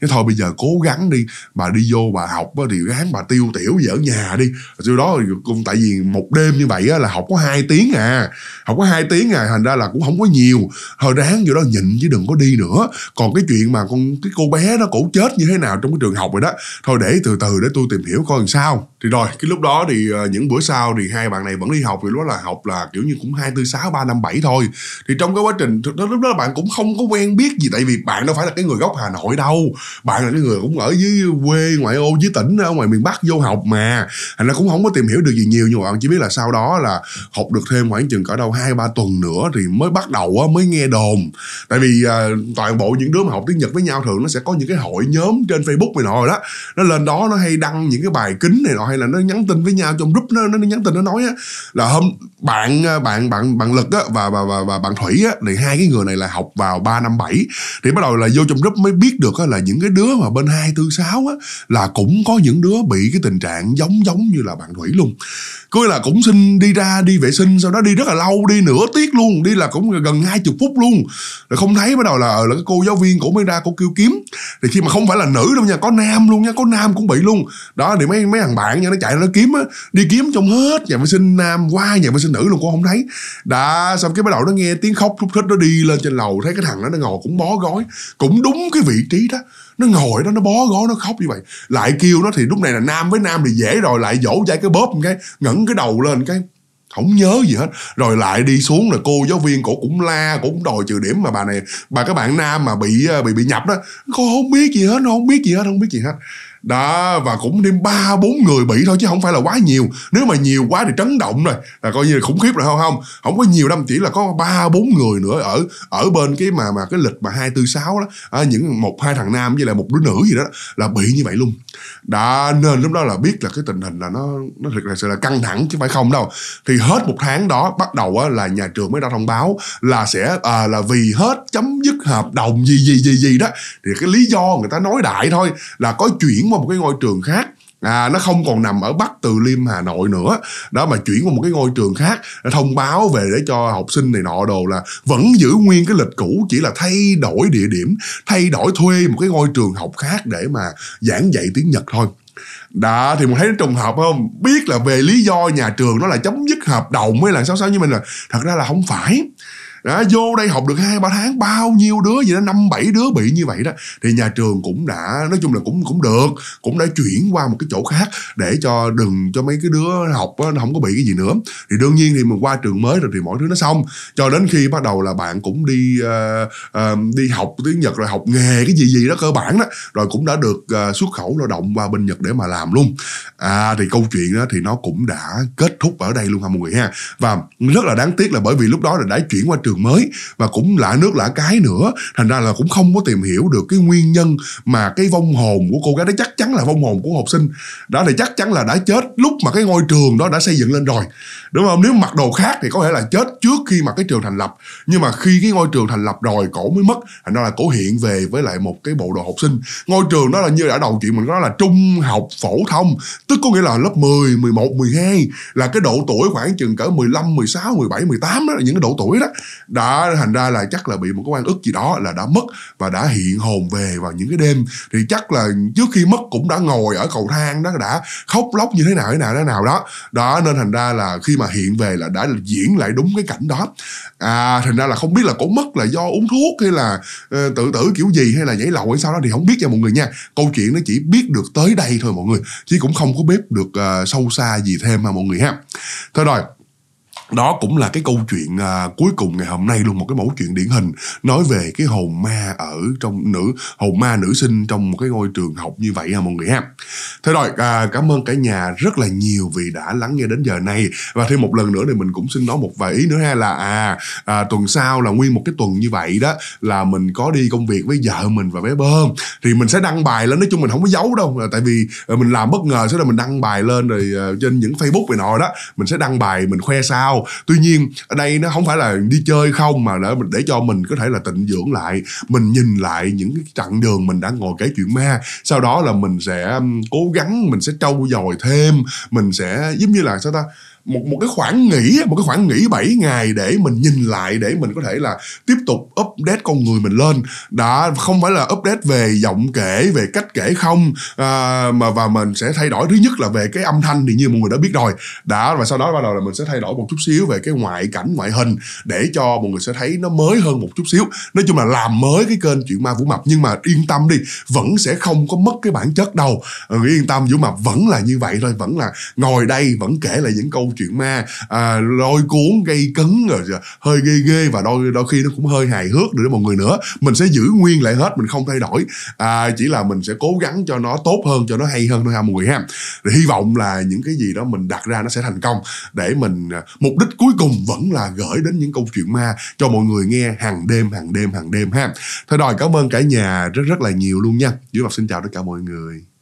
Nhưng thôi bây giờ cố gắng đi, bà đi vô bà học thì gắng bà tiêu tiểu về ở nhà đi. Sau đó cũng tại vì một đêm như vậy là học có hai tiếng à. Học có hai tiếng à thành ra là cũng không có nhiều. Thôi ráng vô đó nhịn chứ đừng có đi nữa. Còn cái chuyện mà con cái cô bé nó cổ chết như thế nào trong cái trường học rồi đó. Thôi để từ từ để tôi tìm hiểu coi làm sao. Thì rồi cái lúc đó thì uh, những bữa sau thì hai bạn này vẫn đi học thì lúc đó là học là kiểu như cũng hai tư sáu ba năm bảy thôi. Thì trong cái quá trình đó, lúc đó bạn cũng không có quen biết gì tại vì bạn đâu phải là cái người gốc hà nội đâu. Bạn là cái người cũng ở dưới quê ngoại ô dưới tỉnh ở ngoài miền bắc vô học mà. Thành ra cũng không có tìm hiểu được gì nhiều nhưng mà bạn chỉ biết là sau đó là học được thêm khoảng chừng cỡ đâu hai ba tuần nữa thì mới bắt đầu mới nghe đồn. Tại vì uh, toàn bộ những đứa mà học tiếng nhật với nhau thường nó sẽ có những cái cái hội nhóm trên facebook này nọ rồi đó. Nó lên đó nó hay đăng những cái bài kính này nọ hay là nó nhắn tin với nhau trong group nó nó nhắn tin nó nói á là hôm bạn à, bạn bạn bạn lực á và và và, và bạn thủy á thì hai cái người này là học vào ba năm bảy. Thì bắt đầu là vô trong group mới biết được á là những cái đứa mà bên hai tư sáu á là cũng có những đứa bị cái tình trạng giống giống như là bạn thủy luôn. Cứ là cũng xin đi ra đi vệ sinh sau đó đi rất là lâu đi nửa tiết luôn đi là cũng gần hai chục phút luôn. Rồi không thấy bắt đầu là ờ, là cái cô giáo viên cũng mới ra cô kêu kiếm thì khi mà không phải là nữ đâu nha, có nam luôn nha, có nam cũng bị luôn. Đó, thì mấy mấy thằng bạn nha, nó chạy nó kiếm á, đi kiếm trong hết nhà vệ sinh nam qua nhà vệ sinh nữ luôn cô không thấy. Đã, xong cái bắt đầu nó nghe tiếng khóc thúc thích nó đi lên trên lầu, thấy cái thằng đó nó ngồi cũng bó gói. Cũng đúng cái vị trí đó, nó ngồi đó, nó bó gói, nó khóc như vậy. Lại kêu nó thì lúc này là nam với nam thì dễ rồi, lại dỗ dai cái bóp một cái, ngẩng cái đầu lên cái không nhớ gì hết. Rồi lại đi xuống là cô giáo viên cổ cũng la, cổ cũng đòi trừ điểm mà bà này, bà các bạn nam mà bị à, bị bị nhập đó. Cô không biết gì hết nó không biết gì hết, không biết gì hết đó và cũng thêm ba bốn người bị thôi chứ không phải là quá nhiều. Nếu mà nhiều quá thì chấn động rồi. Là coi như là khủng khiếp rồi không không. Không có nhiều đâu chỉ là có ba bốn người nữa ở ở bên cái mà mà cái lịch mà hai tư sáu đó. À, những một hai thằng nam với lại một đứa nữ gì đó là bị như vậy luôn. Đã nên lúc đó là biết là cái tình hình là nó nó thực sự là căng thẳng chứ phải không đâu. Thì hết một tháng đó bắt đầu á, là nhà trường mới ra thông báo là sẽ à, là vì hết chấm dứt hợp đồng gì gì gì gì đó thì cái lý do người ta nói đại thôi là có chuyển qua một cái ngôi trường khác. À nó không còn nằm ở bắc từ liêm, hà nội nữa. Đó, mà chuyển qua một cái ngôi trường khác thông báo về để cho học sinh này nọ đồ là vẫn giữ nguyên cái lịch cũ, chỉ là thay đổi địa điểm, thay đổi thuê một cái ngôi trường học khác để mà giảng dạy tiếng nhật thôi. Đó, thì mình thấy trùng hợp không? Biết là về lý do nhà trường nó là chấm dứt hợp đồng với là sao sao như mình là thật ra là không phải đã vô đây học được hai ba tháng bao nhiêu đứa gì đó năm bảy đứa bị như vậy đó thì nhà trường cũng đã nói chung là cũng cũng được cũng đã chuyển qua một cái chỗ khác để cho đừng cho mấy cái đứa học đó, nó không có bị cái gì nữa. Thì đương nhiên thì mình qua trường mới rồi thì mọi thứ nó xong. Cho đến khi bắt đầu là bạn cũng đi uh, uh, đi học tiếng nhật rồi học nghề cái gì gì đó cơ bản đó rồi cũng đã được uh, xuất khẩu lao động qua bên nhật để mà làm luôn. À thì câu chuyện đó thì nó cũng đã kết thúc ở đây luôn ha mọi người ha. Và rất là đáng tiếc là bởi vì lúc đó là đã chuyển qua trường trường mới và cũng lạ nước lạ cái nữa. Thành ra là cũng không có tìm hiểu được cái nguyên nhân mà cái vong hồn của cô gái đó, chắc chắn là vong hồn của học sinh. Đó thì chắc chắn là đã chết lúc mà cái ngôi trường đó đã xây dựng lên rồi đúng không? Nếu mặc đồ khác thì có thể là chết trước khi mà cái trường thành lập. Nhưng mà khi cái ngôi trường thành lập rồi cổ mới mất. Thành ra là cổ hiện về với lại một cái bộ đồ học sinh. Ngôi trường đó là như đã đầu chuyện mình nói là trung học phổ thông. Tức có nghĩa là lớp 10, 11, 12 là cái độ tuổi khoảng chừng cỡ 15, 16, 17, 18 đó là những cái độ tuổi đó. Đã thành ra là chắc là bị một cái quan ức gì đó là đã mất và đã hiện hồn về vào những cái đêm. Thì chắc là trước khi mất cũng đã ngồi ở cầu thang đó đã khóc lóc như thế nào thế nào thế nào đó. Đó nên thành ra là khi mà hiện về là đã diễn lại đúng cái cảnh đó. À thành ra là không biết là cổ mất là do uống thuốc hay là uh, tự tử kiểu gì hay là nhảy lầu hay sao đó thì không biết cho mọi người nha. Câu chuyện nó chỉ biết được tới đây thôi mọi người chứ cũng không có biết được uh, sâu xa gì thêm mà mọi người ha. Thôi rồi đó cũng là cái câu chuyện à, cuối cùng ngày hôm nay luôn một cái mẫu chuyện điển hình. Nói về cái hồn ma ở trong nữ hồn ma nữ sinh trong một cái ngôi trường học như vậy à mọi người ha. Thế rồi à, cảm ơn cả nhà rất là nhiều vì đã lắng nghe đến giờ này. Và thêm một lần nữa thì mình cũng xin nói một vài ý nữa ha là à, à tuần sau là nguyên một cái tuần như vậy đó là mình có đi công việc với vợ mình và bé bơm. Thì mình sẽ đăng bài lên nói chung mình không có giấu đâu à, tại vì à, mình làm bất ngờ sau đó mình đăng bài lên rồi à, trên những facebook này nọ đó mình sẽ đăng bài mình khoe sao tuy nhiên, ở đây nó không phải là đi chơi không, mà để để cho mình có thể là tịnh dưỡng lại, mình nhìn lại những cái chặng đường mình đã ngồi kể chuyện ma. Sau đó là mình sẽ cố gắng mình sẽ trau dồi thêm, mình sẽ, giống như là sao ta một một cái khoảng nghỉ một cái khoảng nghỉ 7 ngày để mình nhìn lại để mình có thể là tiếp tục update con người mình lên. Đã không phải là update về giọng kể về cách kể không à, mà và mình sẽ thay đổi. Thứ nhất là về cái âm thanh thì như mọi người đã biết rồi. Đã và sau đó bắt đầu là mình sẽ thay đổi một chút xíu về cái ngoại cảnh ngoại hình để cho mọi người sẽ thấy nó mới hơn một chút xíu. Nói chung là làm mới cái kênh chuyện ma vũ mập nhưng mà yên tâm đi vẫn sẽ không có mất cái bản chất đâu. Ừ, yên tâm vũ mập vẫn là như vậy thôi vẫn là ngồi đây vẫn kể lại những câu chuyện ma à, lôi cuốn gây cấn rồi hơi ghê ghê và đôi đôi khi nó cũng hơi hài hước nữa mọi người nữa. Mình sẽ giữ nguyên lại hết mình không thay đổi. À, chỉ là mình sẽ cố gắng cho nó tốt hơn cho nó hay hơn thôi ha mọi người ha. Thì hy vọng là những cái gì đó mình đặt ra nó sẽ thành công để mình à, mục đích cuối cùng vẫn là gửi đến những câu chuyện ma cho mọi người nghe hàng đêm hàng đêm hàng đêm ha. Thôi rồi cảm ơn cả nhà rất rất là nhiều luôn nha. Dưới mặt xin chào tất cả mọi người.